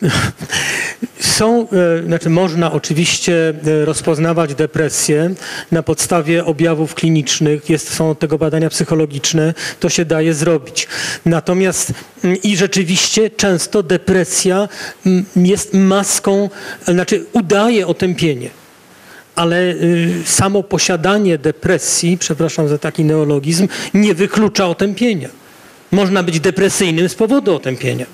[laughs] są, e, znaczy można oczywiście e, rozpoznawać depresję na podstawie objawów klinicznych, jest, są od tego badania psychologiczne, to się daje zrobić. Natomiast mm, i rzeczywiście często depresja mm, jest maską, znaczy udaje otępienie. Ale y, samo posiadanie depresji, przepraszam za taki neologizm, nie wyklucza otępienia. Można być depresyjnym z powodu otępienia.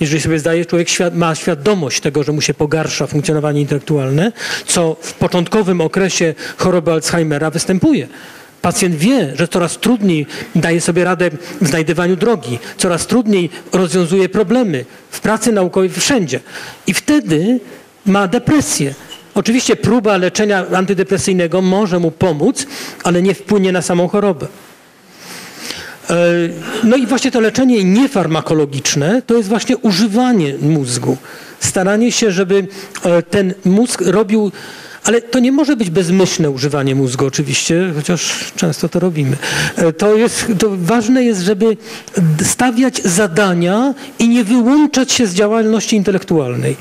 Jeżeli sobie zdaje, człowiek ma świadomość tego, że mu się pogarsza funkcjonowanie intelektualne, co w początkowym okresie choroby Alzheimera występuje. Pacjent wie, że coraz trudniej daje sobie radę w znajdywaniu drogi, coraz trudniej rozwiązuje problemy w pracy naukowej, wszędzie. I wtedy ma depresję. Oczywiście próba leczenia antydepresyjnego może mu pomóc, ale nie wpłynie na samą chorobę. E, No i właśnie to leczenie niefarmakologiczne to jest właśnie używanie mózgu. Staranie się, żeby e, ten mózg robił, ale to nie może być bezmyślne używanie mózgu oczywiście, chociaż często to robimy. E, To, jest, to ważne jest, żeby stawiać zadania i nie wyłączać się z działalności intelektualnej.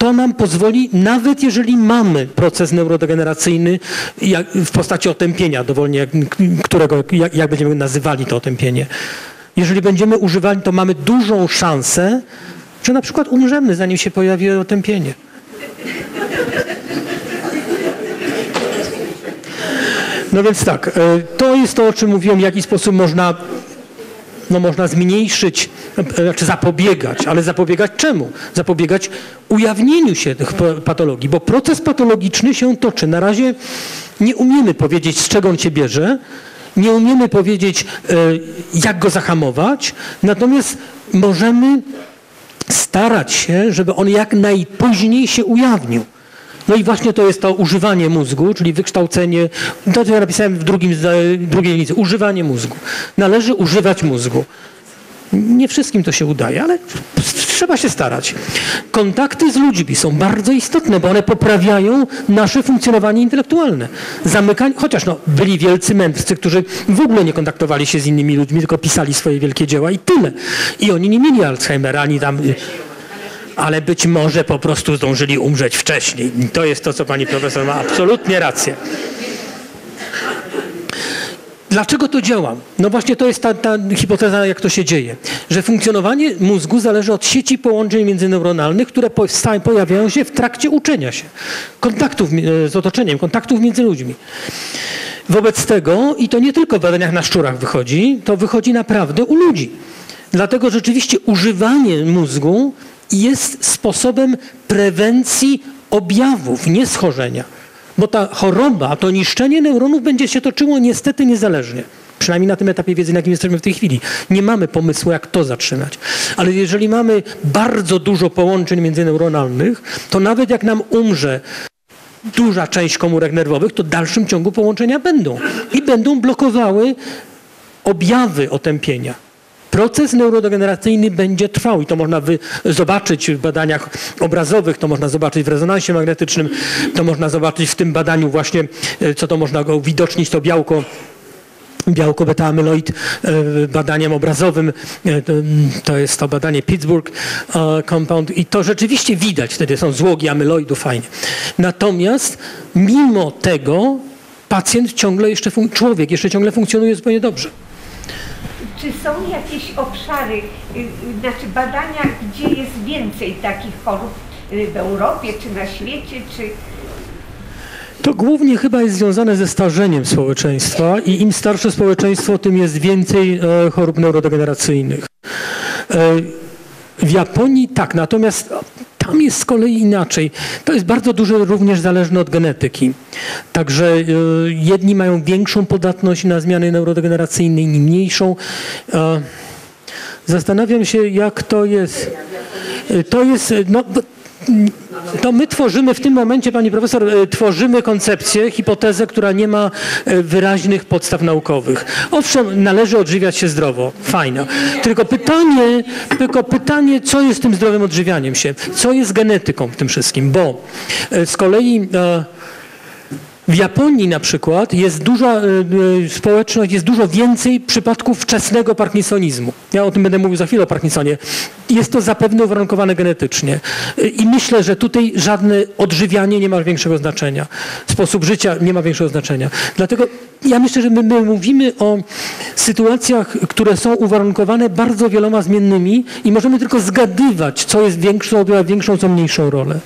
To nam pozwoli, nawet jeżeli mamy proces neurodegeneracyjny w postaci otępienia, dowolnie którego, jak, jak będziemy nazywali to otępienie. Jeżeli będziemy używali, to mamy dużą szansę, że na przykład umrzemy, zanim się pojawi otępienie. No więc tak, e, to jest to, o czym mówiłem, w jaki sposób można no można zmniejszyć, e, znaczy zapobiegać, ale zapobiegać czemu? Zapobiegać ujawnieniu się tych pa- patologii, bo proces patologiczny się toczy. Na razie nie umiemy powiedzieć, z czego on się bierze, nie umiemy powiedzieć, e, jak go zahamować, natomiast możemy starać się, żeby on jak najpóźniej się ujawnił. No i właśnie to jest to używanie mózgu, czyli wykształcenie, to co ja napisałem w drugim, zda- drugiej linicy, używanie mózgu. Należy używać mózgu. Nie wszystkim to się udaje, ale trzeba się starać. Kontakty z ludźmi są bardzo istotne, bo one poprawiają nasze funkcjonowanie intelektualne. Zamykanie, chociaż no, byli wielcy mędrcy, którzy w ogóle nie kontaktowali się z innymi ludźmi, tylko pisali swoje wielkie dzieła i tyle. I oni nie mieli Alzheimera, ani tam ale być może po prostu zdążyli umrzeć wcześniej. To jest to, co pani profesor ma absolutnie rację. Dlaczego to działa? No właśnie to jest ta, ta hipoteza, jak to się dzieje. Że funkcjonowanie mózgu zależy od sieci połączeń międzyneuronalnych, które pojawiają się w trakcie uczenia się. Kontaktów z otoczeniem, kontaktów między ludźmi. Wobec tego, i to nie tylko w badaniach na szczurach wychodzi, to wychodzi naprawdę u ludzi. Dlatego rzeczywiście używanie mózgu jest sposobem prewencji objawów, nie schorzenia. Bo ta choroba, to niszczenie neuronów będzie się toczyło niestety niezależnie. Przynajmniej na tym etapie wiedzy, na jakim jesteśmy w tej chwili. Nie mamy pomysłu, jak to zatrzymać. Ale jeżeli mamy bardzo dużo połączeń międzyneuronalnych, to nawet jak nam umrze duża część komórek nerwowych, to w dalszym ciągu połączenia będą. I będą blokowały objawy otępienia. Proces neurodegeneracyjny będzie trwał i to można zobaczyć w badaniach obrazowych, to można zobaczyć w rezonansie magnetycznym, to można zobaczyć w tym badaniu właśnie, e, co to można go uwidocznić, to białko białko beta-amyloid e, badaniem obrazowym. E, to- jest to badanie Pittsburgh Compound i to rzeczywiście widać, wtedy są złogi amyloidu, fajnie. Natomiast mimo tego pacjent ciągle jeszcze, człowiek jeszcze ciągle funkcjonuje zupełnie dobrze.
Czy są jakieś obszary, y, y, znaczy badania, gdzie jest więcej takich chorób y, w Europie, czy na świecie, czy
To głównie chyba jest związane ze starzeniem społeczeństwa i im starsze społeczeństwo, tym jest więcej e, chorób neurodegeneracyjnych. E, w Japonii tak, natomiast tam jest z kolei inaczej. To jest bardzo dużo również zależne od genetyki. Także e, jedni mają większą podatność na zmiany neurodegeneracyjne, inni mniejszą. E, Zastanawiam się, jak to jest. E, To jest, no, to my tworzymy w tym momencie, pani profesor, e, tworzymy koncepcję, hipotezę, która nie ma e, wyraźnych podstaw naukowych. Owszem, należy odżywiać się zdrowo, fajno. Tylko pytanie, tylko pytanie, co jest tym zdrowym odżywianiem się? Co jest genetyką w tym wszystkim? Bo e, z kolei w Japonii na przykład jest duża społeczność, jest dużo więcej przypadków wczesnego parkinsonizmu. Ja o tym będę mówił za chwilę o Parkinsonie. Jest to zapewne uwarunkowane genetycznie. I myślę, że tutaj żadne odżywianie nie ma większego znaczenia. Sposób życia nie ma większego znaczenia. Dlatego ja myślę, że my, my mówimy o sytuacjach, które są uwarunkowane bardzo wieloma zmiennymi i możemy tylko zgadywać, co jest większą, odgrywa większą, co mniejszą rolę.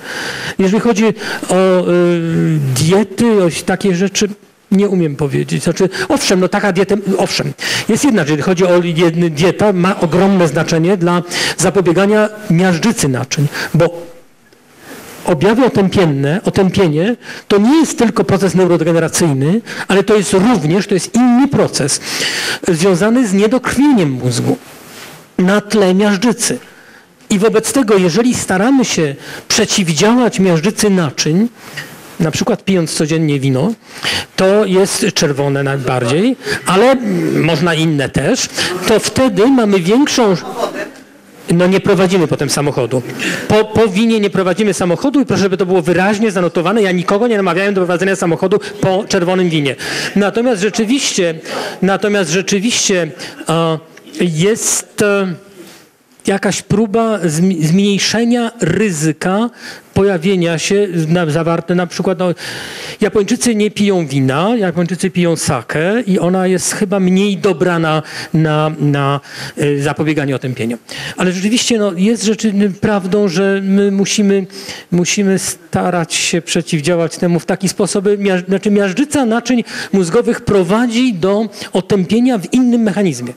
Jeżeli chodzi o y, diety, o takie rzeczy, nie umiem powiedzieć. Znaczy, owszem, no taka dieta, owszem. Jest jedna jeżeli chodzi o dieta, ma ogromne znaczenie dla zapobiegania miażdżycy naczyń, bo objawy otępienne, otępienie to nie jest tylko proces neurodegeneracyjny, ale to jest również, to jest inny proces związany z niedokrwieniem mózgu na tle miażdżycy. I wobec tego, jeżeli staramy się przeciwdziałać miażdżycy naczyń, na przykład pijąc codziennie wino, to jest czerwone najbardziej, ale można inne też, to wtedy mamy większą... No nie prowadzimy potem samochodu. Po, po winie nie prowadzimy samochodu i proszę, żeby to było wyraźnie zanotowane. Ja nikogo nie namawiałem do prowadzenia samochodu po czerwonym winie. Natomiast rzeczywiście, natomiast rzeczywiście jest e, jakaś próba zmniejszenia ryzyka pojawienia się na, zawarte na przykład no, Japończycy nie piją wina, Japończycy piją sakę i ona jest chyba mniej dobra na, na, na y, zapobieganie otępieniu. Ale rzeczywiście no, jest rzeczy prawdą, że my musimy, musimy starać się przeciwdziałać temu w taki sposób, miaż, znaczy miażdżyca naczyń mózgowych prowadzi do otępienia w innym mechanizmie.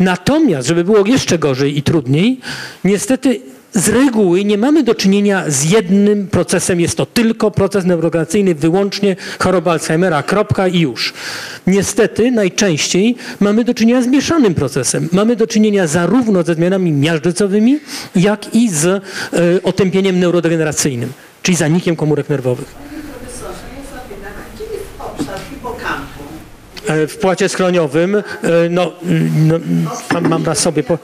Natomiast, żeby było jeszcze gorzej i trudniej, niestety z reguły nie mamy do czynienia z jednym procesem. Jest to tylko proces neurodegeneracyjny, wyłącznie choroba Alzheimera, kropka i już. Niestety najczęściej mamy do czynienia z mieszanym procesem. Mamy do czynienia zarówno ze zmianami miażdżycowymi, jak i z e, otępieniem neurodegeneracyjnym, czyli zanikiem komórek nerwowych.
Panie profesorze, ja zapytam, a gdzie jest obszar hipokampu?
E, W płacie skroniowym, e, no, no mam, mam na sobie, po,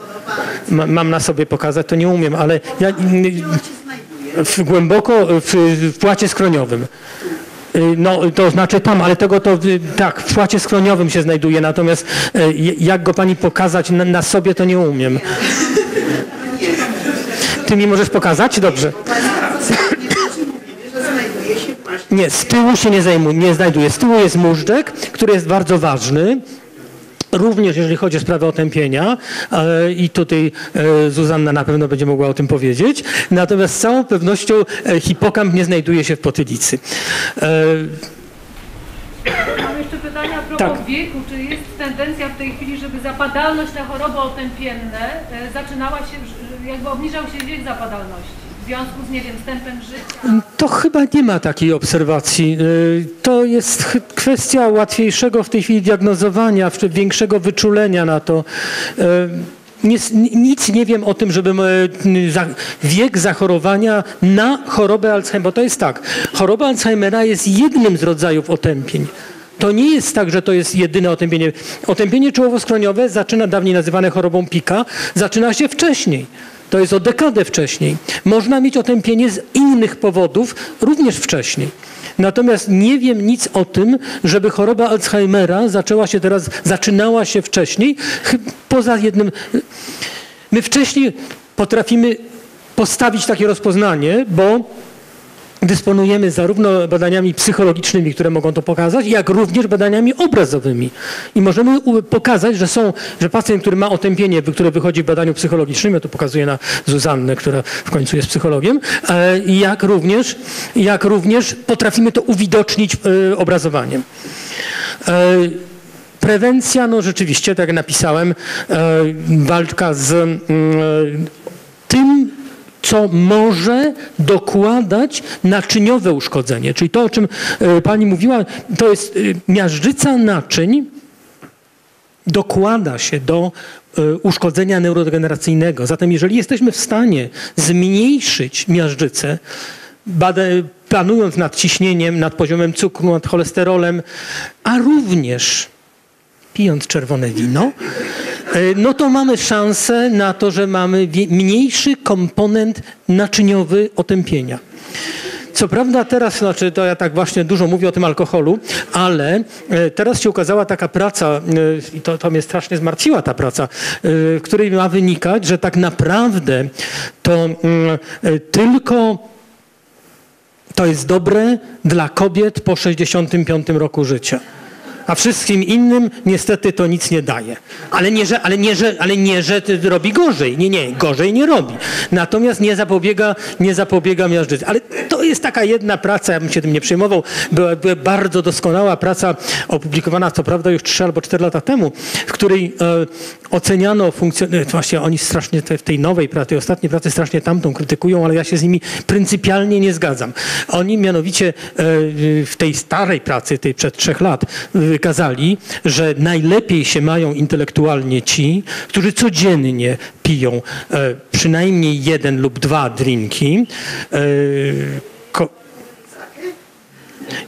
ma- mam na sobie pokazać, to nie umiem, ale ja w, głęboko w, w płacie skroniowym. E, No, to znaczy tam, ale tego to tak, w płacie skroniowym się znajduje, natomiast e, jak go pani pokazać na, na sobie, to nie umiem. Ty mi możesz pokazać? Dobrze.
Mówili, że znajduje się właśnie
Nie, z tyłu się nie, zajmuje, nie znajduje. Z tyłu jest móżdżek, który jest bardzo ważny. Również jeżeli chodzi o sprawę otępienia e, i tutaj e, Zuzanna na pewno będzie mogła o tym powiedzieć. Natomiast z całą pewnością e, hipokamp nie znajduje się w potylicy.
Mam jeszcze pytania a propos
Tak.
wieku. Czy jest tendencja w tej chwili, żeby zapadalność na choroby otępienne zaczynała się, jakby obniżał się wiek zapadalności związku z, nie wiem, tempem życia?
To chyba nie ma takiej obserwacji. Y, To jest kwestia łatwiejszego w tej chwili diagnozowania, większego wyczulenia na to. Y, Nic, nic nie wiem o tym, żeby y, wiek zachorowania na chorobę Alzheimera. Bo to jest tak, choroba Alzheimera jest jednym z rodzajów otępień. To nie jest tak, że to jest jedyne otępienie. Otępienie czołowo-skroniowe zaczyna, dawniej nazywane chorobą Pika, zaczyna się wcześniej. To jest o dekadę wcześniej. Można mieć otępienie z innych powodów również wcześniej. Natomiast nie wiem nic o tym, żeby choroba Alzheimera zaczęła się teraz, zaczynała się wcześniej, poza jednym. My wcześniej potrafimy postawić takie rozpoznanie, bo dysponujemy zarówno badaniami psychologicznymi, które mogą to pokazać, jak również badaniami obrazowymi. I możemy pokazać, że są, że pacjent, który ma otępienie, które wychodzi w badaniu psychologicznym, ja to pokazuję na Zuzannę, która w końcu jest psychologiem, e, jak również, jak również potrafimy to uwidocznić e, obrazowaniem. E, Prewencja, no rzeczywiście, tak jak napisałem, walka z mm, tym, co może dokładać naczyniowe uszkodzenie. Czyli to, o czym e, pani mówiła, to jest e, miażdżyca naczyń dokłada się do e, uszkodzenia neurodegeneracyjnego. Zatem jeżeli jesteśmy w stanie zmniejszyć miażdżycę, planując nad ciśnieniem, nad poziomem cukru, nad cholesterolem, a również pijąc czerwone wino, no to mamy szansę na to, że mamy mniejszy komponent naczyniowy otępienia. Co prawda teraz, znaczy to ja tak właśnie dużo mówię o tym alkoholu, ale e, teraz się ukazała taka praca, e, i to, to mnie strasznie zmartwiła ta praca, e, w której ma wynikać, że tak naprawdę to mm, e, tylko to jest dobre dla kobiet po 65 roku życia. A wszystkim innym niestety to nic nie daje. Ale nie, że, ale nie, że, ale nie, że robi gorzej. Nie, nie, gorzej nie robi. Natomiast nie zapobiega, nie zapobiega miażdżycy. Ale to jest taka jedna praca, ja bym się tym nie przejmował. Była, była bardzo doskonała praca opublikowana, co prawda już 3 albo 4 lata temu, w której e, oceniano funkcjonowanie, właśnie oni strasznie te, w tej nowej pracy, tej ostatniej pracy strasznie tamtą krytykują, ale ja się z nimi pryncypialnie nie zgadzam. Oni mianowicie e, w tej starej pracy, tej przed trzech lat, wykazali, że najlepiej się mają intelektualnie ci, którzy codziennie piją e, przynajmniej jeden lub dwa drinki. E,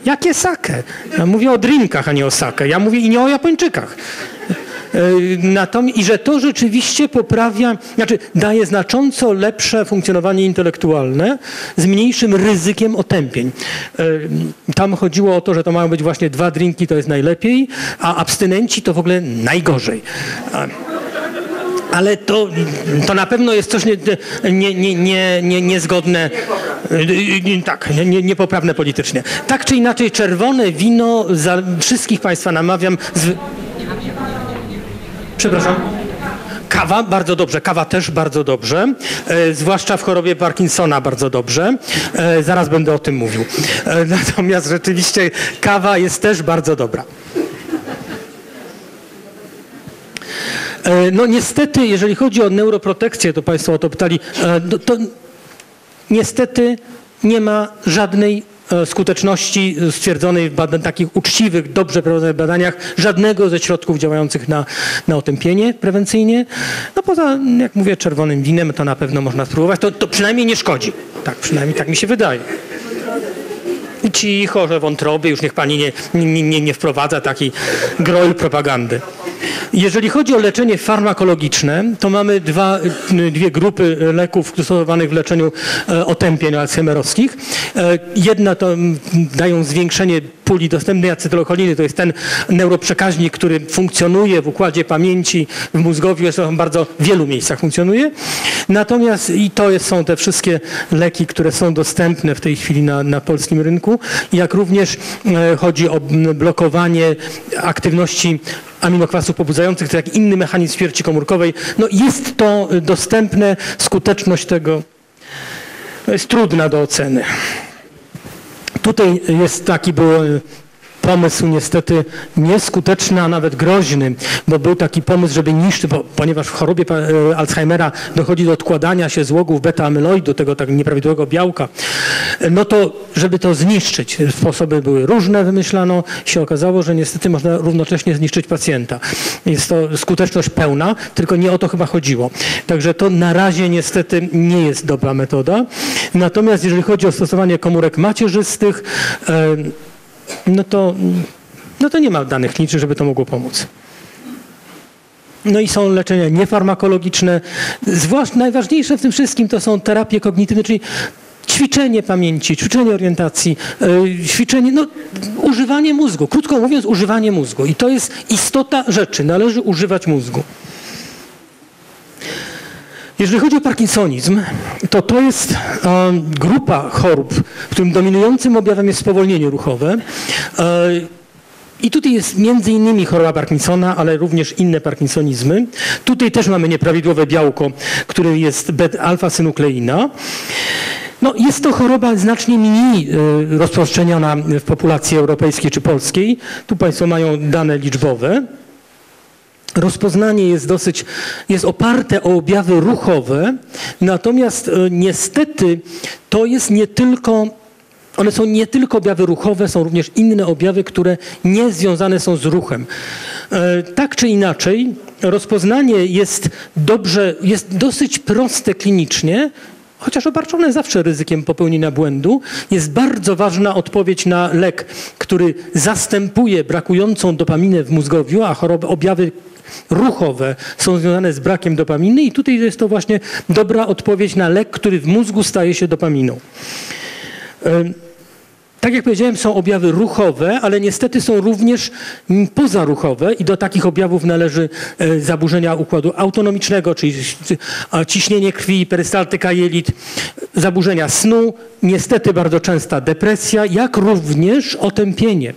Jakie sake? Ja mówię o drinkach, a nie o sake. Ja mówię i nie o Japończykach. Natomiast, I że to rzeczywiście poprawia, znaczy daje znacząco lepsze funkcjonowanie intelektualne z mniejszym ryzykiem otępień. E, Tam chodziło o to, że to mają być właśnie dwa drinki, to jest najlepiej, a abstynenci to w ogóle najgorzej. Ale to, to na pewno jest coś nie, nie, nie, nie, nie, niezgodne, nie, tak, nie, niepoprawne politycznie. Tak czy inaczej, czerwone wino, za wszystkich Państwa namawiam. Z... Przepraszam. Kawa bardzo dobrze, kawa też bardzo dobrze, e, zwłaszcza w chorobie Parkinsona bardzo dobrze. E, zaraz będę o tym mówił. E, [laughs] natomiast rzeczywiście kawa jest też bardzo dobra. E, No niestety, jeżeli chodzi o neuroprotekcję, to Państwo o to pytali, e, no to niestety nie ma żadnej skuteczności stwierdzonej w badań, takich uczciwych, dobrze prowadzonych badaniach, żadnego ze środków działających na, na otępienie prewencyjnie. No poza, jak mówię, czerwonym winem, to na pewno można spróbować. To, to przynajmniej nie szkodzi. Tak, przynajmniej tak mi się wydaje. Cicho, że wątroby, już niech pani nie, nie, nie, nie wprowadza takiej grojl propagandy. Jeżeli chodzi o leczenie farmakologiczne, to mamy dwa, dwie grupy leków stosowanych w leczeniu e, otępień alzheimerowskich. E, Jedna to dają zwiększenie puli dostępnej acetylocholiny, to jest ten neuroprzekaźnik, który funkcjonuje w układzie pamięci, w mózgowi, zresztą w bardzo wielu miejscach funkcjonuje. Natomiast i to jest, są te wszystkie leki, które są dostępne w tej chwili na, na polskim rynku, jak również e, chodzi o blokowanie aktywności aminokwasów pobudzających, to jak inny mechanizm śmierci komórkowej. No jest to dostępne, skuteczność tego jest trudna do oceny. Tutaj jest taki był pomysł niestety nieskuteczny, a nawet groźny, bo był taki pomysł, żeby niszczyć, bo, ponieważ w chorobie e, Alzheimera dochodzi do odkładania się złogów beta-amyloidu, tego tak nieprawidłowego białka, e, no to żeby to zniszczyć, sposoby były różne, wymyślano, się okazało, że niestety można równocześnie zniszczyć pacjenta. Jest to skuteczność pełna, tylko nie o to chyba chodziło. Także to na razie niestety nie jest dobra metoda. Natomiast jeżeli chodzi o stosowanie komórek macierzystych, e, no to, no to nie ma danych klinicznych, żeby to mogło pomóc. No i są leczenia niefarmakologiczne. Zwłaszcza najważniejsze w tym wszystkim to są terapie kognitywne, czyli ćwiczenie pamięci, ćwiczenie orientacji, yy, ćwiczenie, no używanie mózgu. Krótko mówiąc, używanie mózgu. I to jest istota rzeczy. Należy używać mózgu. Jeżeli chodzi o parkinsonizm, to to jest grupa chorób, w którym dominującym objawem jest spowolnienie ruchowe. E, I tutaj jest między innymi choroba Parkinsona, ale również inne parkinsonizmy. Tutaj też mamy nieprawidłowe białko, które jest alfa-synukleina. No, jest to choroba znacznie mniej e, rozprzestrzeniona w populacji europejskiej czy polskiej. Tu Państwo mają dane liczbowe. Rozpoznanie jest dosyć, jest oparte o objawy ruchowe, natomiast e, niestety to jest nie tylko One są nie tylko objawy ruchowe, są również inne objawy, które nie związane są z ruchem. E, Tak czy inaczej, rozpoznanie jest dobrze, jest dosyć proste klinicznie, chociaż obarczone zawsze ryzykiem popełnienia błędu. Jest bardzo ważna odpowiedź na lek, który zastępuje brakującą dopaminę w mózgowiu, a choroby, objawy ruchowe są związane z brakiem dopaminy i tutaj jest to właśnie dobra odpowiedź na lek, który w mózgu staje się dopaminą. Tak jak powiedziałem, są objawy ruchowe, ale niestety są również pozaruchowe i do takich objawów należy e, zaburzenia układu autonomicznego, czyli ciśnienie krwi, perystaltyka jelit, zaburzenia snu, niestety bardzo częsta depresja, jak również otępienie,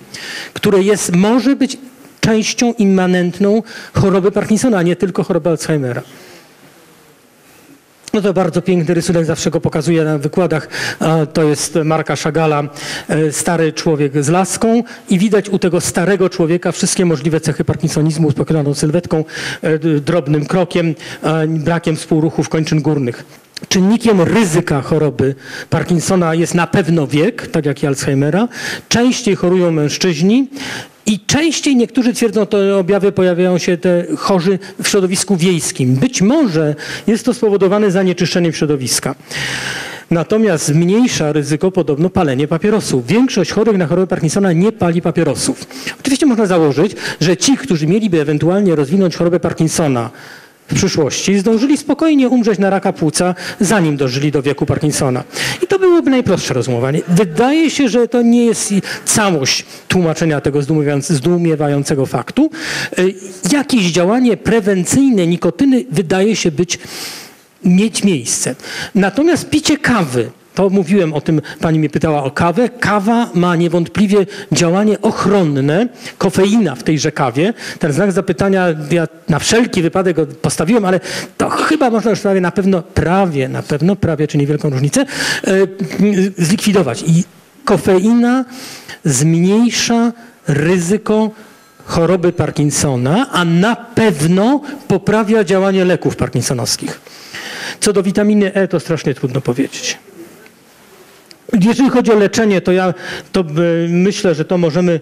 które jest, może być częścią immanentną choroby Parkinsona, a nie tylko choroby Alzheimera. No to bardzo piękny rysunek, zawsze go pokazuję na wykładach. To jest Marka Szagala, e, stary człowiek z laską i widać u tego starego człowieka wszystkie możliwe cechy parkinsonizmu z pochyloną sylwetką, e, drobnym krokiem, brakiem współruchów kończyn górnych. Czynnikiem ryzyka choroby Parkinsona jest na pewno wiek, tak jak i Alzheimera. Częściej chorują mężczyźni i częściej niektórzy twierdzą, te objawy pojawiają się te chorzy w środowisku wiejskim. Być może jest to spowodowane zanieczyszczeniem środowiska. Natomiast zmniejsza ryzyko podobno palenie papierosów. Większość chorych na chorobę Parkinsona nie pali papierosów. Oczywiście można założyć, że ci, którzy mieliby ewentualnie rozwinąć chorobę Parkinsona w przyszłości, zdążyli spokojnie umrzeć na raka płuca, zanim dożyli do wieku Parkinsona. I to byłoby najprostsze rozumowanie. Wydaje się, że to nie jest całość tłumaczenia tego zdumiewając- zdumiewającego faktu. Y, Jakieś działanie prewencyjne nikotyny wydaje się być mieć miejsce. Natomiast picie kawy, to mówiłem o tym, pani mnie pytała o kawę. Kawa ma niewątpliwie działanie ochronne, kofeina w tejże kawie. Ten znak zapytania ja na wszelki wypadek go postawiłem, ale to chyba można już prawie na pewno, prawie na pewno, prawie czy niewielką różnicę, e, zlikwidować. I kofeina zmniejsza ryzyko choroby Parkinsona, a na pewno poprawia działanie leków parkinsonowskich. Co do witaminy E, to strasznie trudno powiedzieć. Jeżeli chodzi o leczenie, to ja to e, myślę, że to możemy,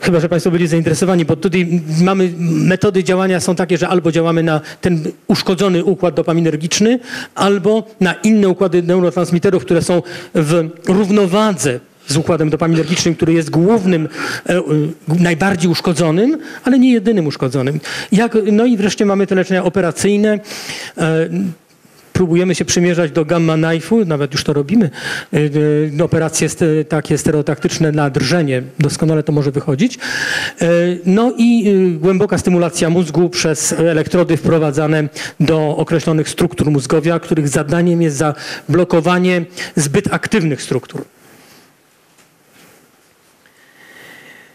chyba że Państwo byli zainteresowani, bo tutaj mamy metody działania są takie, że albo działamy na ten uszkodzony układ dopaminergiczny, albo na inne układy neurotransmiterów, które są w równowadze z układem dopaminergicznym, który jest głównym, e, e, najbardziej uszkodzonym, ale nie jedynym uszkodzonym. Jak, no i wreszcie mamy te leczenia operacyjne. Próbujemy się przymierzać do gamma knife'u, nawet już to robimy, y, y, operacje ste- takie stereotaktyczne na drżenie, doskonale to może wychodzić. Y, No i głęboka stymulacja mózgu przez elektrody wprowadzane do określonych struktur mózgowia, których zadaniem jest zablokowanie zbyt aktywnych struktur.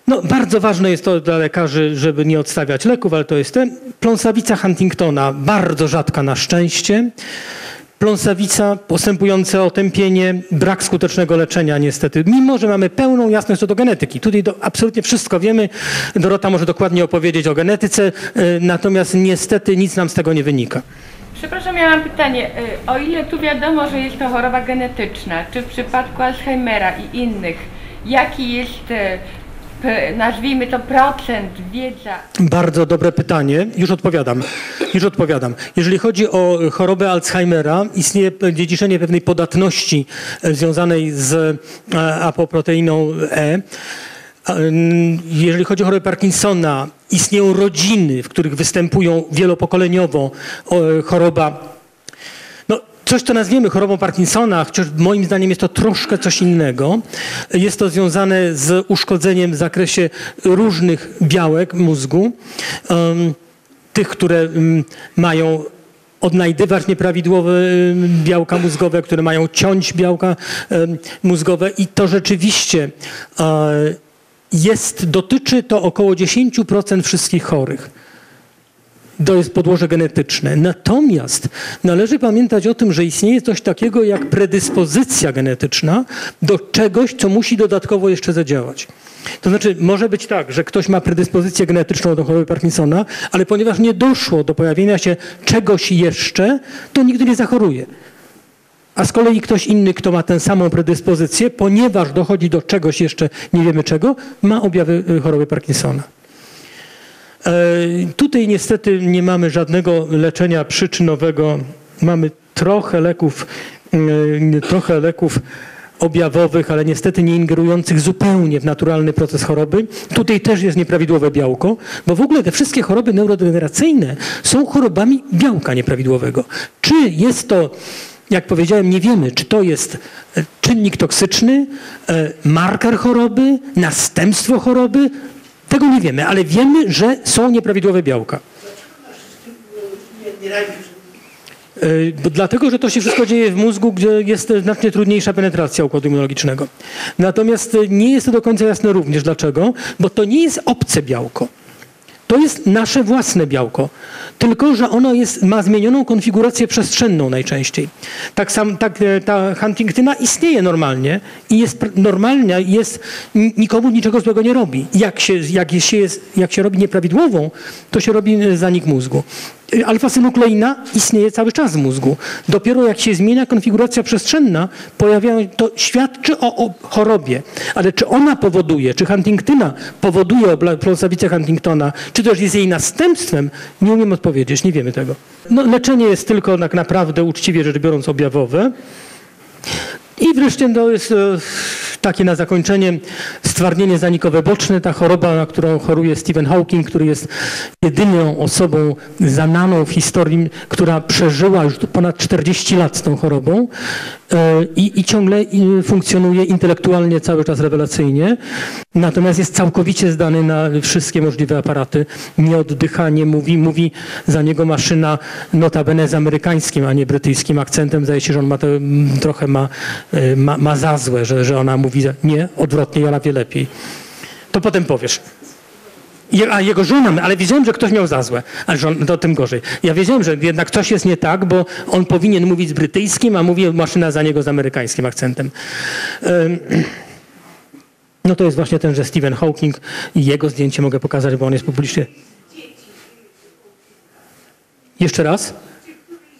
No, bardzo ważne jest to dla lekarzy, żeby nie odstawiać leków, ale to jest ten. Pląsawica Huntingtona, bardzo rzadka na szczęście. Pląsawica, postępujące otępienie, brak skutecznego leczenia niestety, mimo że mamy pełną jasność co do genetyki. Tutaj do, absolutnie wszystko wiemy. Dorota może dokładnie opowiedzieć o genetyce, y, natomiast niestety nic nam z tego nie wynika.
Przepraszam, ja mam pytanie. Y, O ile tu wiadomo, że jest to choroba genetyczna, czy w przypadku Alzheimera i innych, jaki jest, e, nazwijmy to procent, wiedza
Bardzo dobre pytanie. Już odpowiadam. Już odpowiadam. Jeżeli chodzi o chorobę Alzheimera, istnieje dziedziczenie pewnej podatności e, związanej z e, apoproteiną E. Jeżeli chodzi o chorobę Parkinsona, istnieją rodziny, w których występują wielopokoleniowo choroba coś, co nazwiemy chorobą Parkinsona, chociaż moim zdaniem jest to troszkę coś innego. Jest to związane z uszkodzeniem w zakresie różnych białek mózgu. tych, które mają odnajdywać nieprawidłowe białka mózgowe, które mają ciąć białka mózgowe i to rzeczywiście e, jest, dotyczy to około 10% wszystkich chorych to jest podłoże genetyczne. Natomiast należy pamiętać o tym, że istnieje coś takiego jak predyspozycja genetyczna do czegoś, co musi dodatkowo jeszcze zadziałać. To znaczy, może być tak, że ktoś ma predyspozycję genetyczną do choroby Parkinsona, ale ponieważ nie doszło do pojawienia się czegoś jeszcze, to nigdy nie zachoruje. A z kolei ktoś inny, kto ma tę samą predyspozycję, ponieważ dochodzi do czegoś jeszcze, nie wiemy czego, ma objawy y, choroby Parkinsona. E, Tutaj niestety nie mamy żadnego leczenia przyczynowego. Mamy trochę leków, y, trochę leków objawowych, ale niestety nie ingerujących zupełnie w naturalny proces choroby. Tutaj też jest nieprawidłowe białko, bo w ogóle te wszystkie choroby neurodegeneracyjne są chorobami białka nieprawidłowego. Czy jest to, jak powiedziałem, nie wiemy, czy to jest e, czynnik toksyczny, e, marker choroby, następstwo choroby, tego nie wiemy, ale wiemy, że są nieprawidłowe białka. Bo dlatego, że to się wszystko dzieje w mózgu, gdzie jest znacznie trudniejsza penetracja układu immunologicznego. Natomiast nie jest to do końca jasne również dlaczego, bo to nie jest obce białko. To jest nasze własne białko, tylko że ono jest, ma zmienioną konfigurację przestrzenną najczęściej. Tak sam, tak, e, ta Huntingtyna istnieje normalnie i jest normalna jest, nikomu niczego złego nie robi. Jak się, jak, się jest, jak się robi nieprawidłową, to się robi e, zanik mózgu. Y, Alfa-synukleina istnieje cały czas w mózgu. Dopiero jak się zmienia konfiguracja przestrzenna, pojawiają, to świadczy o, o chorobie. Ale czy ona powoduje, czy Huntingtyna powoduje pląsawicę Huntingtona, czy też jest jej następstwem, nie umiem odpowiedzieć, nie wiemy tego. No, leczenie jest tylko tak naprawdę, uczciwie rzecz biorąc, objawowe. I wreszcie to jest e, takie na zakończenie stwardnienie zanikowe boczne, ta choroba, na którą choruje Stephen Hawking, który jest jedyną osobą znaną w historii, która przeżyła już ponad 40 lat z tą chorobą i, i ciągle e, funkcjonuje intelektualnie cały czas rewelacyjnie. Natomiast jest całkowicie zdany na wszystkie możliwe aparaty. Nie oddycha, nie mówi. Mówi za niego maszyna notabene z amerykańskim, a nie brytyjskim akcentem. Zdaje się, że on ma to, trochę ma, e, ma, ma za złe, że, że ona mówi nie, odwrotnie, Jola wie lepiej. To potem powiesz. A jego żona, ale wiedziałem, że ktoś miał za złe, ale żon, tym gorzej. Ja wiedziałem, że jednak coś jest nie tak, bo on powinien mówić z brytyjskim, a mówi maszyna za niego z amerykańskim akcentem. [clears throat] No to jest właśnie tenże Stephen Hawking i jego zdjęcie mogę pokazać, bo on jest publicznie. Jeszcze raz?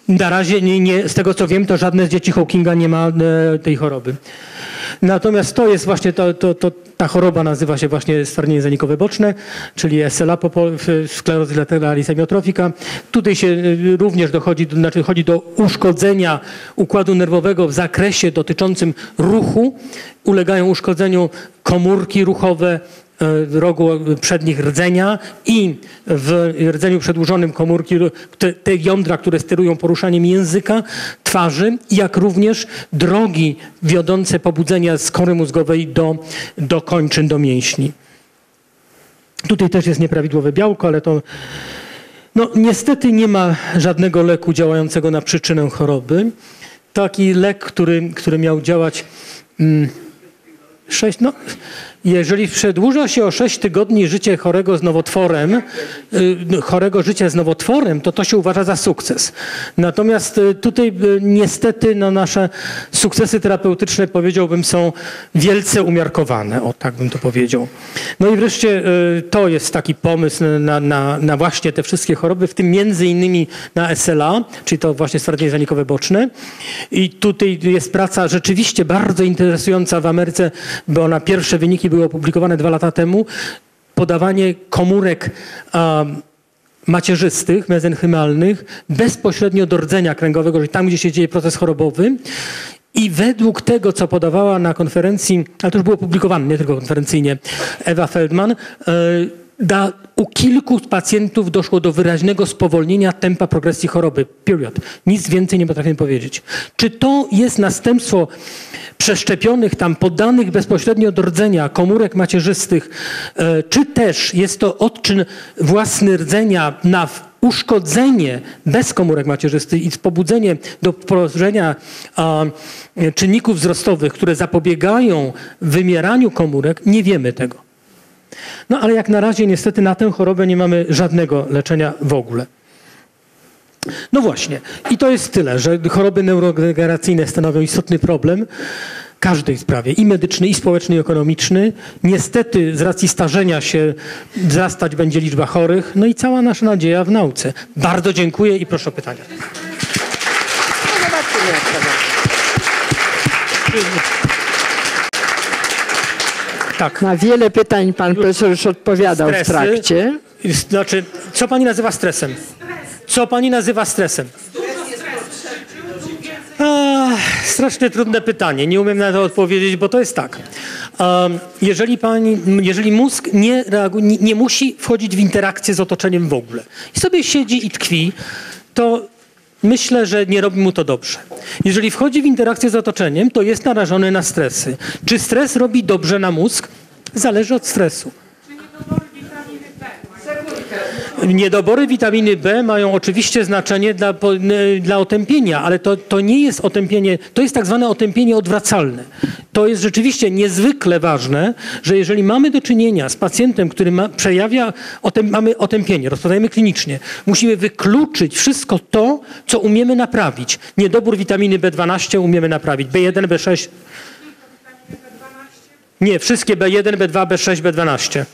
Na razie, nie, nie, z tego co wiem, to żadne z dzieci Hawkinga nie ma e, tej choroby. Natomiast to jest właśnie, to, to, to, ta choroba nazywa się właśnie stwardnienie zanikowe boczne, czyli SLA, sklerozy lateralis amiotrofika. Tutaj się e, również dochodzi, do- znaczy chodzi do uszkodzenia układu nerwowego w zakresie dotyczącym ruchu. Ulegają uszkodzeniu komórki ruchowe, rogu przednich rdzenia i w rdzeniu przedłużonym komórki, te, te jądra, które sterują poruszaniem języka, twarzy, jak również drogi wiodące pobudzenia z kory mózgowej do, do kończyn, do mięśni. Tutaj też jest nieprawidłowe białko, ale to no, niestety nie ma żadnego leku działającego na przyczynę choroby. Taki lek, który, który miał działać mm, sześć, no, jeżeli przedłuża się o 6 tygodni życie chorego z nowotworem, y, chorego życia z nowotworem, to to się uważa za sukces. Natomiast y, tutaj y, niestety no, nasze sukcesy terapeutyczne powiedziałbym są wielce umiarkowane, o tak bym to powiedział. No i wreszcie to jest taki pomysł na, na, na właśnie te wszystkie choroby, w tym między innymi na SLA, czyli to właśnie stwardnienie zanikowe boczne. I tutaj jest praca rzeczywiście bardzo interesująca w Ameryce, bo ona pierwsze wyniki były opublikowane dwa lata temu. Podawanie komórek macierzystych, mezenchymalnych, bezpośrednio do rdzenia kręgowego, czyli tam, gdzie się dzieje proces chorobowy. I według tego, co podawała na konferencji, ale to już było publikowane, nie tylko konferencyjnie, Ewa Feldman, e, da, u kilku pacjentów doszło do wyraźnego spowolnienia tempa progresji choroby. Period. Nic więcej nie potrafię powiedzieć. Czy to jest następstwo przeszczepionych tam, poddanych bezpośrednio do rdzenia komórek macierzystych, e, czy też jest to odczyn własny rdzenia na uszkodzenie bez komórek macierzystych i pobudzenie do tworzenia a, e, czynników wzrostowych, które zapobiegają wymieraniu komórek, nie wiemy tego. No ale jak na razie niestety na tę chorobę nie mamy żadnego leczenia w ogóle. No właśnie. I to jest tyle, że choroby neurodegeneracyjne stanowią istotny problem każdej sprawie, i medyczny, i społeczny, i ekonomiczny. Niestety z racji starzenia się wzrastać będzie liczba chorych, no i cała nasza nadzieja w nauce. Bardzo dziękuję i proszę o pytania.
Zobaczymy jak to.
Tak.
Na wiele pytań pan profesor już odpowiadał w
Stresy.
trakcie.
Znaczy, co pani nazywa stresem? Co pani nazywa stresem? Ach, strasznie trudne pytanie. Nie umiem na to odpowiedzieć, bo to jest tak. Um, jeżeli, pani, jeżeli mózg nie, reaguje, nie, nie musi wchodzić w interakcję z otoczeniem w ogóle i sobie siedzi i tkwi, to myślę, że nie robi mu to dobrze. Jeżeli wchodzi w interakcję z otoczeniem, to jest narażony na stresy. Czy stres robi dobrze na mózg? Zależy od stresu. Niedobory witaminy B mają oczywiście znaczenie dla, dla otępienia, ale to, to nie jest otępienie, to jest tak zwane otępienie odwracalne. To jest rzeczywiście niezwykle ważne, że jeżeli mamy do czynienia z pacjentem, który ma, przejawia, mamy otępienie, rozpoznajemy klinicznie, musimy wykluczyć wszystko to, co umiemy naprawić. Niedobór witaminy B12 umiemy naprawić, B1, B6. Nie, wszystkie B1, B2, B6, B12.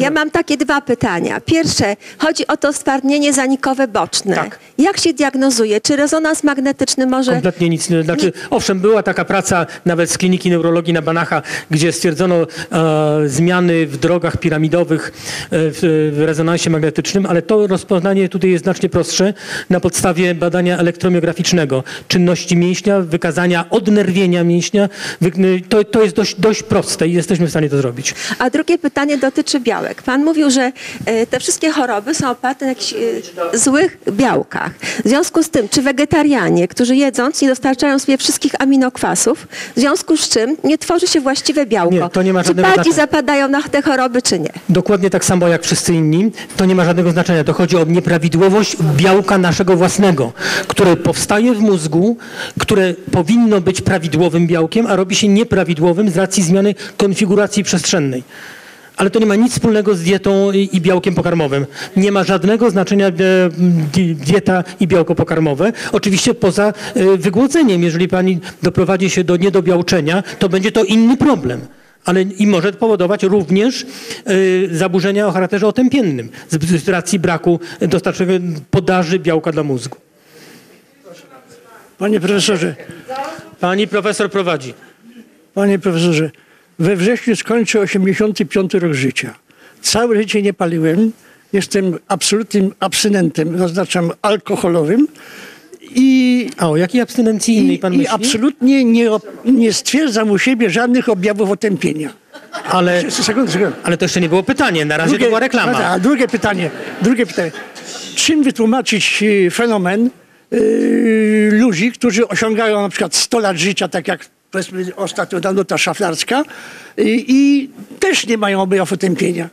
Ja mam takie dwa pytania. Pierwsze, chodzi o to stwardnienie zanikowe boczne.
Tak.
Jak się diagnozuje? Czy rezonans magnetyczny może...
Kompletnie nic. Znaczy, owszem, była taka praca nawet z kliniki neurologii na Banacha, gdzie stwierdzono e, zmiany w drogach piramidowych e, w, w rezonansie magnetycznym, ale to rozpoznanie tutaj jest znacznie prostsze na podstawie badania elektromiograficznego, czynności mięśnia, wykazania odnerwienia mięśnia. To, to jest dość, dość proste i jesteśmy w stanie to zrobić.
A drugie pytanie dotyczy białek. Pan mówił, że e, te wszystkie choroby są oparte na jakichś e, złych białkach. W związku z tym, czy wegetarianie, którzy jedząc nie dostarczają sobie wszystkich aminokwasów, w związku z czym nie tworzy się właściwe białko?
Nie, to nie ma
czy
żadnego
bardziej
znaczenia.
zapadają na te choroby, czy nie?
Dokładnie tak samo jak wszyscy inni. To nie ma żadnego znaczenia. To chodzi o nieprawidłowość białka naszego własnego, które powstaje w mózgu, które powinno być prawidłowym białkiem, a robi się nieprawidłowym z racji zmiany konfiguracji przestrzennej. Ale to nie ma nic wspólnego z dietą i białkiem pokarmowym. Nie ma żadnego znaczenia e, di- dieta i białko pokarmowe. Oczywiście poza e, wygłodzeniem. Jeżeli pani doprowadzi się do niedobiałczenia, to będzie to inny problem. Ale i może powodować również e, zaburzenia o charakterze otępiennym z, z racji braku dostarczonego podaży białka dla mózgu.
Panie profesorze,
Pani profesor prowadzi.
panie profesorze, we wrześniu skończę 85 rok życia. Całe życie nie paliłem. Jestem absolutnym abstynentem, zaznaczam alkoholowym. I,
A o jakiej abstynencji innej pan
i
myśli?
absolutnie nie, nie stwierdzam u siebie żadnych objawów otępienia.
Ale,
Sekund, sekund.
ale to jeszcze nie było pytanie. Na razie to była reklama.
A, a drugie pytanie, drugie pytanie. Czym wytłumaczyć y, fenomen y, ludzi, którzy osiągają na przykład 100 lat życia, tak jak powiedzmy ostatnio Danuta Szaflarska i, i też nie mają objawów otępienia?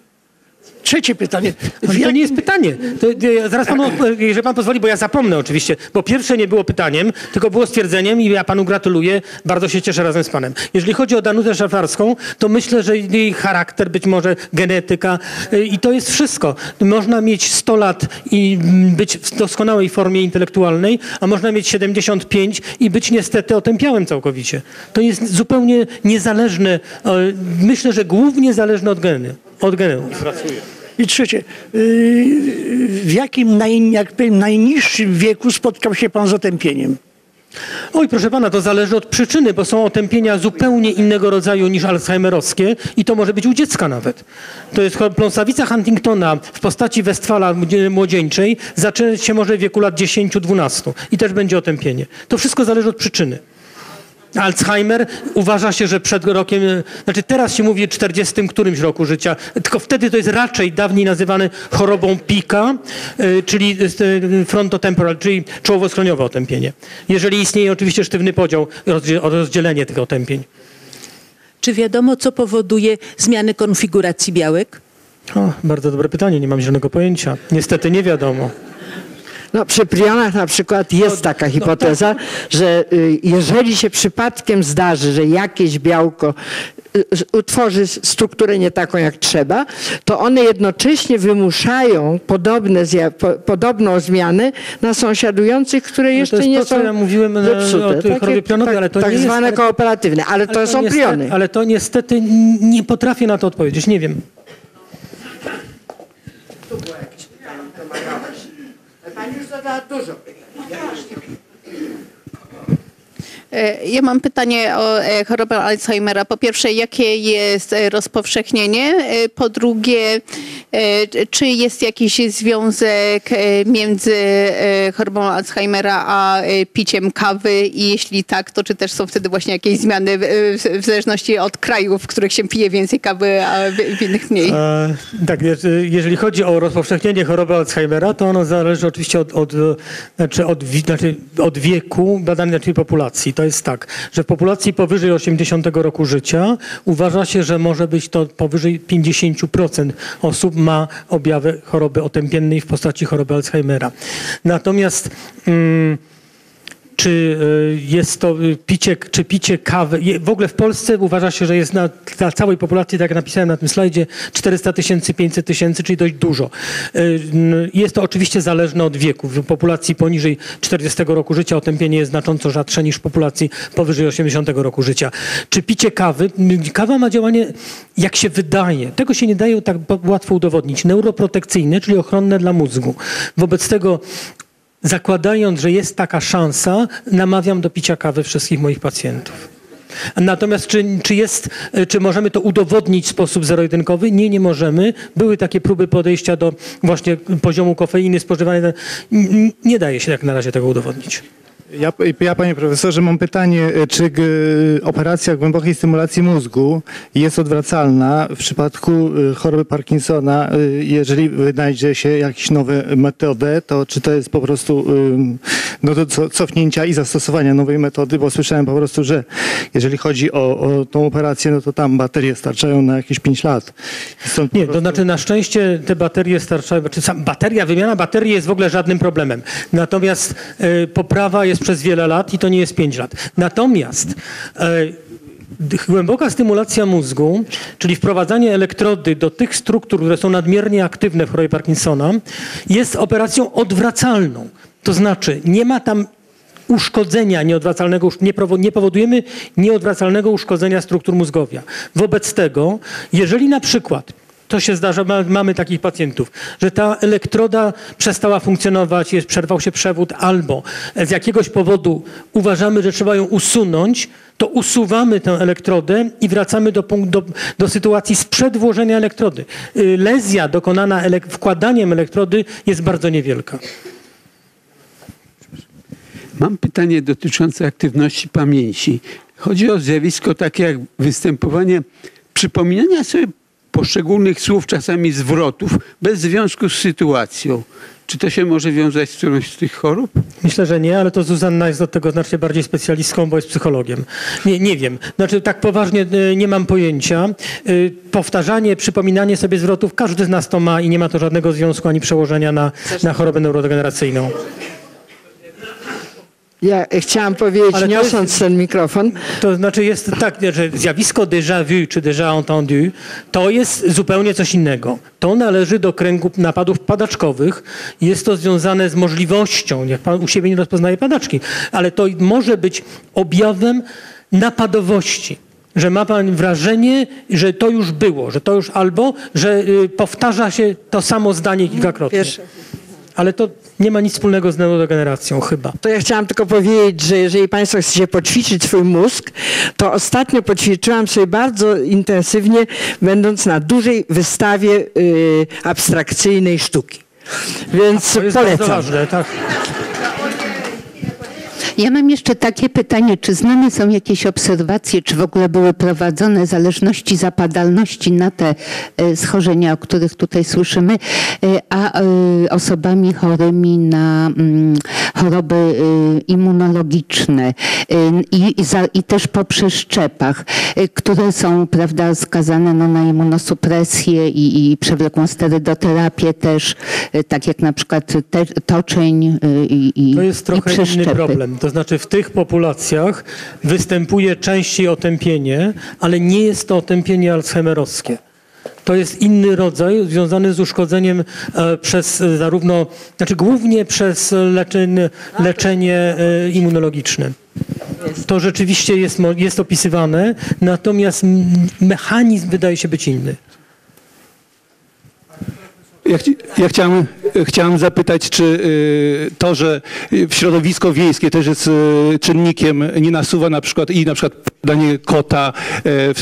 Trzecie pytanie.
Ale to
jak-
nie jest pytanie. To, to, ja zaraz panu, jeżeli pan pozwoli, bo ja zapomnę oczywiście, bo pierwsze nie było pytaniem, tylko było stwierdzeniem i ja panu gratuluję, bardzo się cieszę razem z panem. Jeżeli chodzi o Danutę Szaflarską, to myślę, że jej charakter, być może genetyka y, i to jest wszystko. Można mieć 100 lat i być w doskonałej formie intelektualnej, a można mieć 75 i być niestety otępiałym całkowicie. To jest zupełnie niezależne, myślę, że głównie zależne od geny. Od genów.
I trzecie. y, w jakim naj, jak powiem, najniższym wieku spotkał się pan z otępieniem?
Oj, proszę pana, to zależy od przyczyny, bo są otępienia zupełnie innego rodzaju niż alzheimerowskie i to może być u dziecka nawet. To jest pląsawica Huntingtona w postaci Westfala młodzie- młodzieńczej zacząć się może w wieku lat 10-12 i też będzie otępienie. To wszystko zależy od przyczyny. Alzheimer uważa się, że przed rokiem, e, znaczy teraz się mówi o 40 którymś roku życia, tylko wtedy to jest raczej dawniej nazywane chorobą pika, e, czyli e, frontotemporal, czyli czołowo-skroniowe otępienie. Jeżeli istnieje oczywiście sztywny podział, rozdzie- rozdzielenie tych otępień.
Czy wiadomo, co powoduje zmiany konfiguracji białek?
O, bardzo dobre pytanie, nie mam zielonego pojęcia. Niestety nie wiadomo.
No, przy prionach na przykład jest taka hipoteza, że y, jeżeli się przypadkiem zdarzy, że jakieś białko y, utworzy strukturę nie taką jak trzeba, to one jednocześnie wymuszają podobne, zja- po, podobną zmianę na sąsiadujących, które jeszcze
jest
nie
to, co
są
ja mówiłem, e,
zepsute.
o tej
Takie tak,
ale to
tak
nie jest-
zwane
ale-
kooperatywne, ale to
Ale
są
niestety,
priony.
Ale to niestety nie potrafię na to odpowiedzieć, nie wiem.
Pani już zadała dużo.
E, Ja mam pytanie o e, chorobę Alzheimera. Po pierwsze, jakie jest e, rozpowszechnienie? E, Po drugie, e, czy jest jakiś związek e, między e, chorobą Alzheimera a e, piciem kawy i jeśli tak, to czy też są wtedy właśnie jakieś zmiany w, zależności od krajów, w których się pije więcej kawy, a w, innych mniej?
E, tak, je- jeżeli chodzi o rozpowszechnienie choroby Alzheimera, to ono zależy oczywiście od, od, e, znaczy od, znaczy od wieku badanej znaczy populacji. To jest tak, że w populacji powyżej 80 roku życia uważa się, że może być to powyżej 50% osób ma objawy choroby otępiennej w postaci choroby Alzheimera. Natomiast mm, czy y, jest to y, picie, czy picie kawy. W ogóle w Polsce uważa się, że jest na, na całej populacji, tak jak napisałem na tym slajdzie, 400 tysięcy, 500 tysięcy, czyli dość dużo. N- Jest to oczywiście zależne od wieku. W populacji poniżej 40 roku życia otępienie jest znacząco rzadsze niż w populacji powyżej 80 roku życia. Czy picie kawy? Kawa ma działanie, jak się wydaje, tego się nie daje tak łatwo udowodnić, neuroprotekcyjne, czyli ochronne dla mózgu. Wobec tego Zakładając, że jest taka szansa, namawiam do picia kawy wszystkich moich pacjentów. Natomiast czy, czy, jest, czy możemy to udowodnić w sposób zero-jedynkowy? Nie, nie możemy. Były takie próby podejścia do właśnie poziomu kofeiny spożywanej. Nie daje się jak na razie tego udowodnić.
Ja, ja, panie profesorze, mam pytanie, czy operacja głębokiej stymulacji mózgu jest odwracalna w przypadku e, choroby Parkinsona, e, jeżeli wynajdzie się jakieś nowe metodę, to czy to jest po prostu e, no, do co- cofnięcia i zastosowania nowej metody, bo słyszałem po prostu, że jeżeli chodzi o, o tą operację, no to tam baterie starczają na jakieś 5 lat. Stąd
Nie, to znaczy na szczęście te baterie starczają, znaczy sam, bateria, wymiana baterii jest w ogóle żadnym problemem. Natomiast e, poprawa jest przez wiele lat i to nie jest 5 lat. Natomiast e, głęboka stymulacja mózgu, czyli wprowadzanie elektrody do tych struktur, które są nadmiernie aktywne w chorobie Parkinsona, jest operacją odwracalną. To znaczy nie ma tam uszkodzenia nieodwracalnego, nie powodujemy nieodwracalnego uszkodzenia struktur mózgowia. Wobec tego, jeżeli na przykład to się zdarza, ma, mamy takich pacjentów, że ta elektroda przestała funkcjonować, jest, przerwał się przewód, albo z jakiegoś powodu uważamy, że trzeba ją usunąć, to usuwamy tę elektrodę i wracamy do, do, do sytuacji sprzed włożenia elektrody. Y, Lezja dokonana elek- wkładaniem elektrody jest bardzo niewielka.
Mam pytanie dotyczące aktywności pamięci. Chodzi o zjawisko takie jak występowanie przypominania sobie poszczególnych słów, czasami zwrotów, bez związku z sytuacją. Czy to się może wiązać z którąś z tych chorób?
Myślę, że nie, ale to Zuzanna jest od tego znacznie bardziej specjalistką, bo jest psychologiem. Nie, nie wiem. Znaczy tak poważnie y, nie mam pojęcia. Y, Powtarzanie, przypominanie sobie zwrotów, każdy z nas to ma i nie ma to żadnego związku ani przełożenia na, na chorobę neurodegeneracyjną.
Ja chciałam powiedzieć,
Ale
niosąc
jest-
ten mikrofon,
To znaczy jest tak, że zjawisko déjà vu czy déjà entendu to jest zupełnie coś innego. To należy do kręgu napadów padaczkowych. Jest to związane z możliwością, niech pan u siebie nie rozpoznaje padaczki, ale to może być objawem napadowości. Że ma pan wrażenie, że to już było, że to już albo, że y, powtarza się to samo zdanie kilkakrotnie.
Wiesz-
Ale to nie ma nic wspólnego z neurodegeneracją chyba.
To ja chciałam tylko powiedzieć, że jeżeli Państwo chcecie poćwiczyć swój mózg, to ostatnio poćwiczyłam sobie bardzo intensywnie, będąc na dużej wystawie y, abstrakcyjnej sztuki. Więc
To jest bardzo
polecam.
ważne, tak.
Ja mam jeszcze takie pytanie, czy znane są jakieś obserwacje, czy w ogóle były prowadzone zależności zapadalności na te e, schorzenia, o których tutaj słyszymy, e, a e, osobami chorymi na mm, choroby immunologiczne i, i, za, i też po przeszczepach, które są prawda, skazane no, na immunosupresję i, i przewlekłą sterydoterapię też, tak jak na przykład te, toczeń i, i
To jest
i
trochę inny
przeszczepy.
problem. To znaczy w tych populacjach występuje częściej otępienie, ale nie jest to otępienie alzheimerowskie. To jest inny rodzaj związany z uszkodzeniem e, przez e, zarówno, znaczy głównie przez leczenie, leczenie e, immunologiczne. To rzeczywiście jest, jest opisywane, natomiast mechanizm wydaje się być inny.
Ja, chci- ja chciałem, chciałem zapytać, czy y, to, że środowisko wiejskie też jest y, czynnikiem, nie nasuwa na przykład i na przykład badanie kota,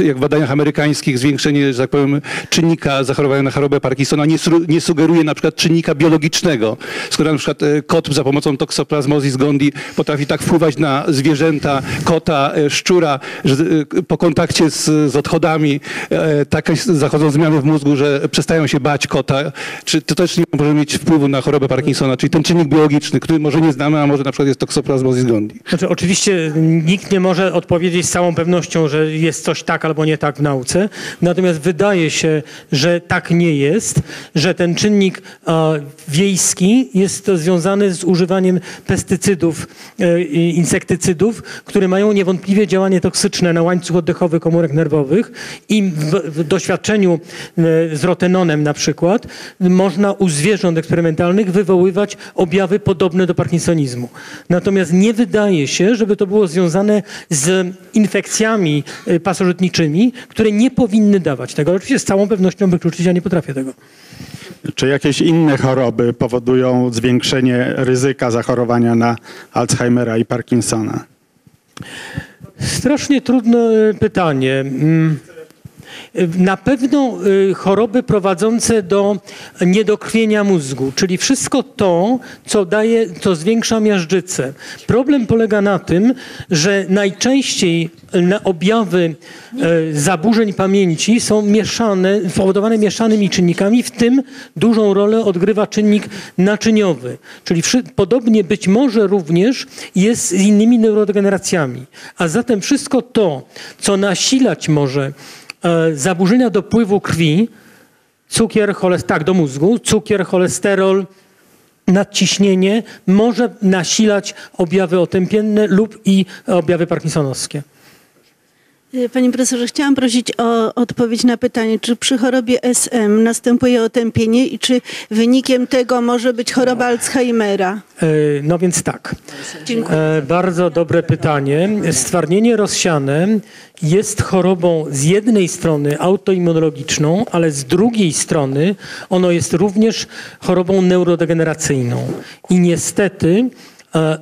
e, jak w badaniach amerykańskich zwiększenie, że tak powiem, czynnika zachorowania na chorobę Parkinsona nie, su- nie sugeruje na przykład czynnika biologicznego. Skoro na przykład e, kot za pomocą toksoplasmozis gondii potrafi tak wpływać na zwierzęta, kota, e, szczura, że po kontakcie z, z odchodami takie zachodzą zmiany w mózgu, że przestają się bać kota. Czy to też nie może mieć wpływu na chorobę Parkinsona? Czyli ten czynnik biologiczny, który może nie znamy, a może na przykład jest toksoplasmozis gondii.
Znaczy, oczywiście nikt nie może odpowiedzieć z całą pewnością, że jest coś tak albo nie tak w nauce. Natomiast wydaje się, że tak nie jest, że ten czynnik wiejski jest związany z używaniem pestycydów e, insektycydów, które mają niewątpliwie działanie toksyczne na łańcuch oddechowy komórek nerwowych i w, doświadczeniu e, z rotenonem na przykład można u zwierząt eksperymentalnych wywoływać objawy podobne do parkinsonizmu. Natomiast nie wydaje się, żeby to było związane z infekcjami e, pasożytniczymi, które nie powinny dawać tego. Oczywiście z całą pewnością wykluczyć, ja nie potrafię tego.
Czy jakieś inne choroby powodują zwiększenie ryzyka zachorowania na Alzheimera i Parkinsona?
Strasznie trudne e, pytanie. Na pewno y, choroby prowadzące do niedokrwienia mózgu, czyli wszystko to, co daje, co zwiększa miażdżycę. Problem polega na tym, że najczęściej na objawy e, zaburzeń pamięci są mieszane, spowodowane mieszanymi czynnikami, w tym dużą rolę odgrywa czynnik naczyniowy. Czyli podobnie być może również jest z innymi neurodegeneracjami. A zatem wszystko to, co nasilać może zaburzenia dopływu krwi, cukier, cholesterol, tak, do mózgu, cukier, cholesterol, nadciśnienie może nasilać objawy otępienne lub i objawy parkinsonowskie.
Y, Panie profesorze, chciałam prosić o odpowiedź na pytanie, czy przy chorobie SM następuje otępienie i czy wynikiem tego może być choroba Alzheimera?
E, No więc tak.
Dziękuję.
E, Bardzo dobre pytanie. Stwardnienie rozsiane jest chorobą z jednej strony autoimmunologiczną, ale z drugiej strony ono jest również chorobą neurodegeneracyjną. I niestety e,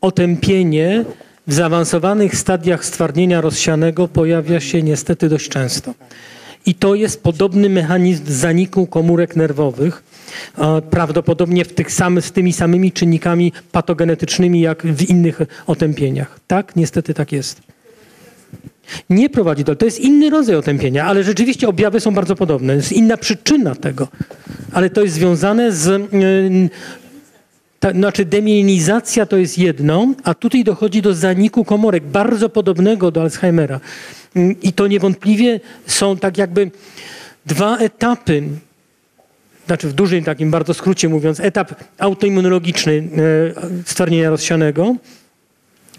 otępienie w zaawansowanych stadiach stwardnienia rozsianego pojawia się niestety dość często. I to jest podobny mechanizm zaniku komórek nerwowych, e, prawdopodobnie w tych samych, z tymi samymi czynnikami patogenetycznymi jak w innych otępieniach. Tak, niestety tak jest. Nie prowadzi do. To jest inny rodzaj otępienia, ale rzeczywiście objawy są bardzo podobne. Jest inna przyczyna tego, ale to jest związane z. ta, znaczy to jest jedno, a tutaj dochodzi do zaniku komórek, bardzo podobnego do Alzheimera. I to niewątpliwie są tak jakby dwa etapy, znaczy w dużym takim bardzo skrócie mówiąc, etap autoimmunologiczny e, stwardnienia rozsianego,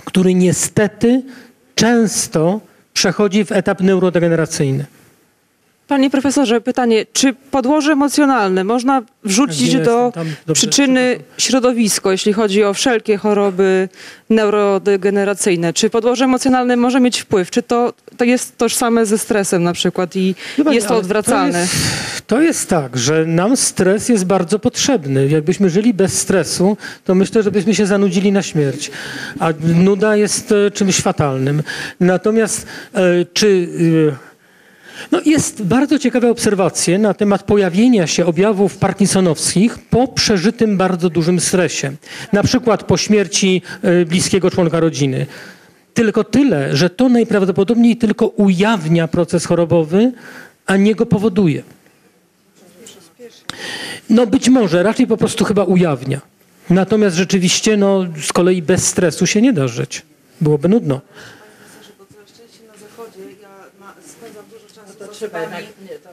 który niestety często przechodzi w etap neurodegeneracyjny.
Panie profesorze, pytanie, czy podłoże emocjonalne można wrzucić do przyczyny środowisko, jeśli chodzi o wszelkie choroby neurodegeneracyjne? Czy podłoże emocjonalne może mieć wpływ? Czy to, to jest tożsame ze stresem na przykład i
Pani,
jest to odwracane?
To jest, to jest tak, że nam stres jest bardzo potrzebny. Jakbyśmy żyli bez stresu, to myślę, że byśmy się zanudzili na śmierć. A nuda jest e, czymś fatalnym. Natomiast e, czy... no jest bardzo ciekawe obserwacje na temat pojawienia się objawów parkinsonowskich po przeżytym bardzo dużym stresie. Na przykład po śmierci e, bliskiego członka rodziny. Tylko tyle, że to najprawdopodobniej tylko ujawnia proces chorobowy, a nie go powoduje. No być może, raczej po prostu chyba ujawnia. Natomiast rzeczywiście, no z kolei bez stresu się nie da żyć. Byłoby nudno.
Trzeba jednak, nie, to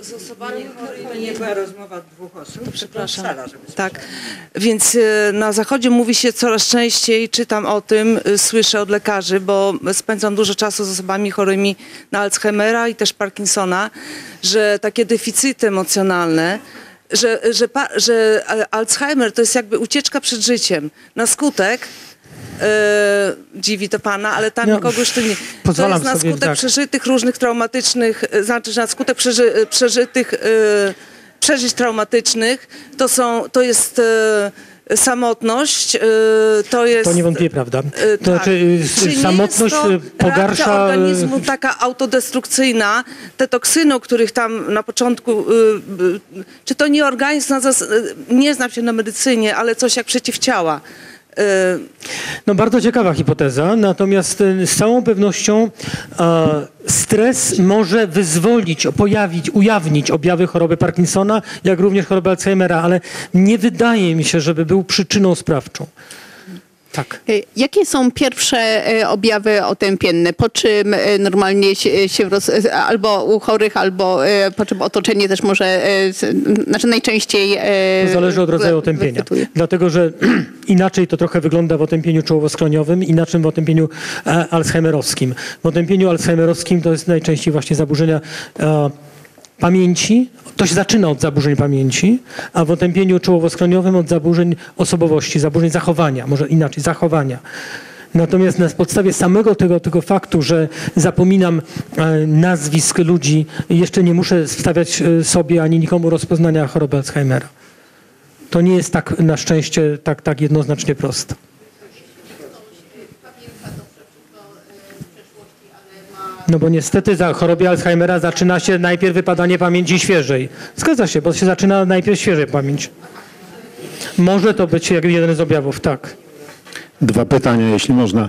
z osobami chorymi nie była rozmowa dwóch osób.
To przepraszam.
Sala, żeby
Tak, więc e, na Zachodzie mówi się coraz częściej, czytam o tym, e, słyszę od lekarzy, bo spędzam dużo czasu z osobami chorymi na Alzheimera i też Parkinsona, że takie deficyty emocjonalne, że, że, że Alzheimer to jest jakby ucieczka przed życiem. Na skutek e, dziwi to pana, ale tam
No,
już to nie. To jest na skutek
tak.
przeżytych różnych traumatycznych, e, znaczy na skutek przeży, przeżytych e, przeżyć traumatycznych, to, są, to jest e, samotność, e, to jest...
To niewątpliwie prawda.
E,
To
tak.
znaczy, samotność
to
pogarsza,
organizmu taka autodestrukcyjna, te toksyny, o których tam na początku, czy to nie organizm, nie znam się na medycynie, ale coś jak przeciwciała. Y,
No bardzo ciekawa hipoteza, natomiast y, z całą pewnością stres może wyzwolić, pojawić, ujawnić objawy choroby Parkinsona, jak również choroby Alzheimera, ale nie wydaje mi się, żeby był przyczyną sprawczą. Tak.
E, Jakie są pierwsze e, objawy otępienne, po czym e, normalnie się, roz, albo u chorych, albo po czym otoczenie też może, znaczy najczęściej...
To zależy od rodzaju otępienia.
wychwytuje.
Dlatego, że [clears throat] inaczej to trochę wygląda w otępieniu czołowo-skroniowym, inaczej w otępieniu alzheimerowskim. W otępieniu alzheimerowskim to jest najczęściej właśnie zaburzenia pamięci. To się zaczyna od zaburzeń pamięci, a w otępieniu czołowo-skroniowym od zaburzeń osobowości, zaburzeń zachowania, może inaczej, zachowania. Natomiast na podstawie samego tego, tego faktu, że zapominam e, nazwisk ludzi, jeszcze nie muszę stawiać e, sobie ani nikomu rozpoznania choroby Alzheimera. To nie jest tak na szczęście tak, tak jednoznacznie prosto. No bo niestety za chorobie Alzheimera zaczyna się najpierw wypadanie pamięci świeżej. Zgadza się, bo się zaczyna najpierw świeżej pamięć. Może to być jak jeden z objawów, tak.
Dwa pytania, jeśli można.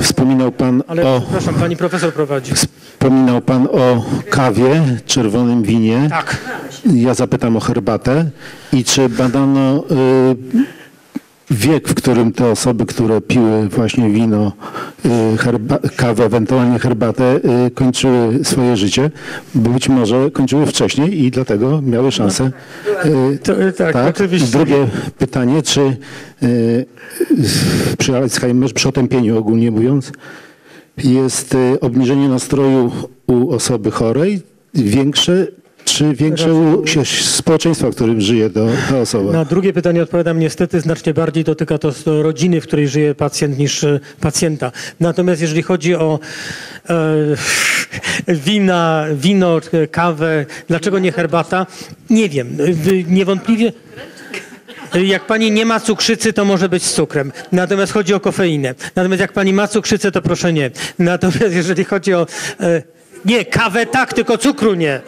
Wspominał Pan
Ale
o,
przepraszam, pani profesor prowadzi.
wspominał Pan o kawie, czerwonym winie.
Tak.
Ja zapytam o herbatę. I czy badano y, wiek, w którym te osoby, które piły właśnie wino, y, herba, kawę, ewentualnie herbatę, y, kończyły swoje życie? Bo być może kończyły wcześniej i dlatego miały szansę. Y,
To, y, tak, oczywiście.
I drugie pytanie, czy przy Alzheimerze, przy otępieniu ogólnie mówiąc, jest obniżenie nastroju u osoby chorej większe, czy większe u się- społeczeństwa, w którym żyje to, ta osoba?
Na drugie pytanie odpowiadam niestety znacznie bardziej dotyka to rodziny, w której żyje pacjent niż e, pacjenta. Natomiast jeżeli chodzi o e, [laughs] wina, wino, e, kawę, dlaczego nie herbata? Nie wiem. Niewątpliwie jak pani nie ma cukrzycy, to może być z cukrem. Natomiast chodzi o kofeinę. Natomiast jak pani ma cukrzycę, to proszę nie. Natomiast jeżeli chodzi o... E, nie, kawę tak, tylko cukru nie.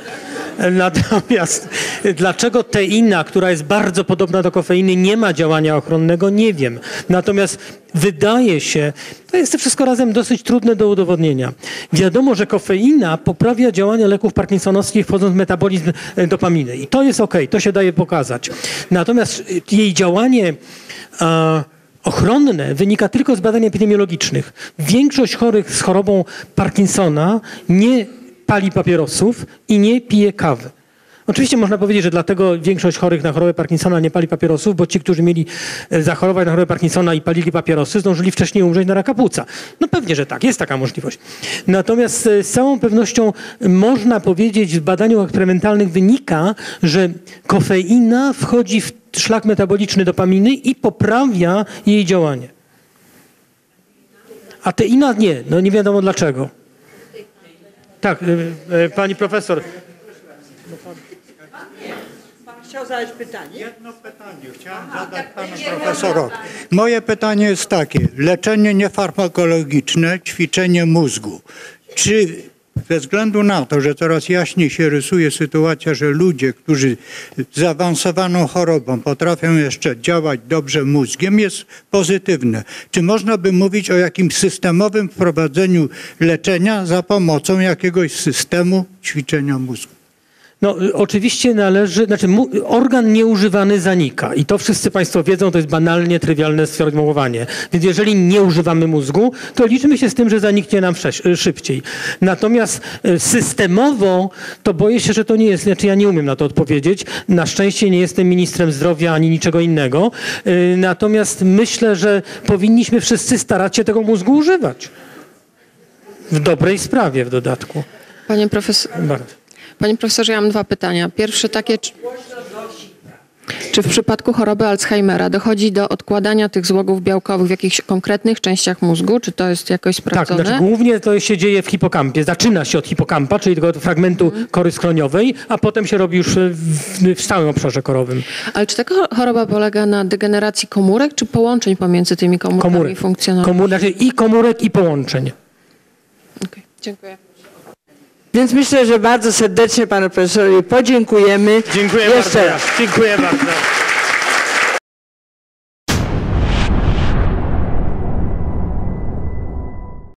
Natomiast dlaczego teina, która jest bardzo podobna do kofeiny, nie ma działania ochronnego, nie wiem. Natomiast wydaje się, to jest to wszystko razem dosyć trudne do udowodnienia. Wiadomo, że kofeina poprawia działanie leków parkinsonowskich, wchodząc w metabolizm dopaminy. I to jest ok, to się daje pokazać. Natomiast jej działanie e, ochronne wynika tylko z badań epidemiologicznych. Większość chorych z chorobą Parkinsona nie pali papierosów i nie pije kawy. Oczywiście można powiedzieć, że dlatego większość chorych na chorobę Parkinsona nie pali papierosów, bo ci, którzy mieli e, zachorować na chorobę Parkinsona i palili papierosy, zdążyli wcześniej umrzeć na raka płuca. No pewnie, że tak, jest taka możliwość. Natomiast e, z całą pewnością można powiedzieć, z badaniu eksperymentalnych wynika, że kofeina wchodzi w szlak metaboliczny dopaminy i poprawia jej działanie. A teina nie, no nie wiadomo dlaczego. Tak, e, e, pani profesor.
Pan chciał zadać pytanie? Jedno pytanie. Chciałem zadać panu profesorowi. Moje pytanie jest takie. Leczenie niefarmakologiczne, ćwiczenie mózgu. Czy ze względu na to, że coraz jaśniej się rysuje sytuacja, że ludzie, którzy zaawansowaną chorobą potrafią jeszcze działać dobrze mózgiem, jest pozytywne. Czy można by mówić o jakimś systemowym wprowadzeniu leczenia za pomocą jakiegoś systemu ćwiczenia mózgu?
No, oczywiście należy, znaczy organ nieużywany zanika i to wszyscy Państwo wiedzą, to jest banalnie trywialne sformułowanie. Więc jeżeli nie używamy mózgu, to liczmy się z tym, że zaniknie nam y, szybciej. Natomiast y, systemowo to boję się, że to nie jest, znaczy ja nie umiem na to odpowiedzieć. Na szczęście nie jestem ministrem zdrowia ani niczego innego. Y, Natomiast myślę, że powinniśmy wszyscy starać się tego mózgu używać. W dobrej sprawie w dodatku.
Panie, profesor,
Bardzo.
Panie profesorze, ja mam dwa pytania. Pierwsze takie, czy,
Czy w przypadku choroby Alzheimera dochodzi do odkładania tych złogów białkowych w jakichś konkretnych częściach mózgu? Czy to jest jakoś
Tak,
sprawdzone?
znaczy głównie to się dzieje w hipokampie. Zaczyna się od hipokampa, czyli tego fragmentu
Mhm.
kory skroniowej, a potem się robi już w, w stałym obszarze korowym.
Ale czy taka choroba polega na degeneracji komórek, czy połączeń pomiędzy tymi komórkami
Komórek.
funkcjonalnymi?
Komór, znaczy i komórek, i połączeń.
Dziękuję.
Więc myślę, że bardzo serdecznie panu profesorowi podziękujemy.
Dziękuję
Jeszcze
bardzo.
raz.
Dziękuję bardzo.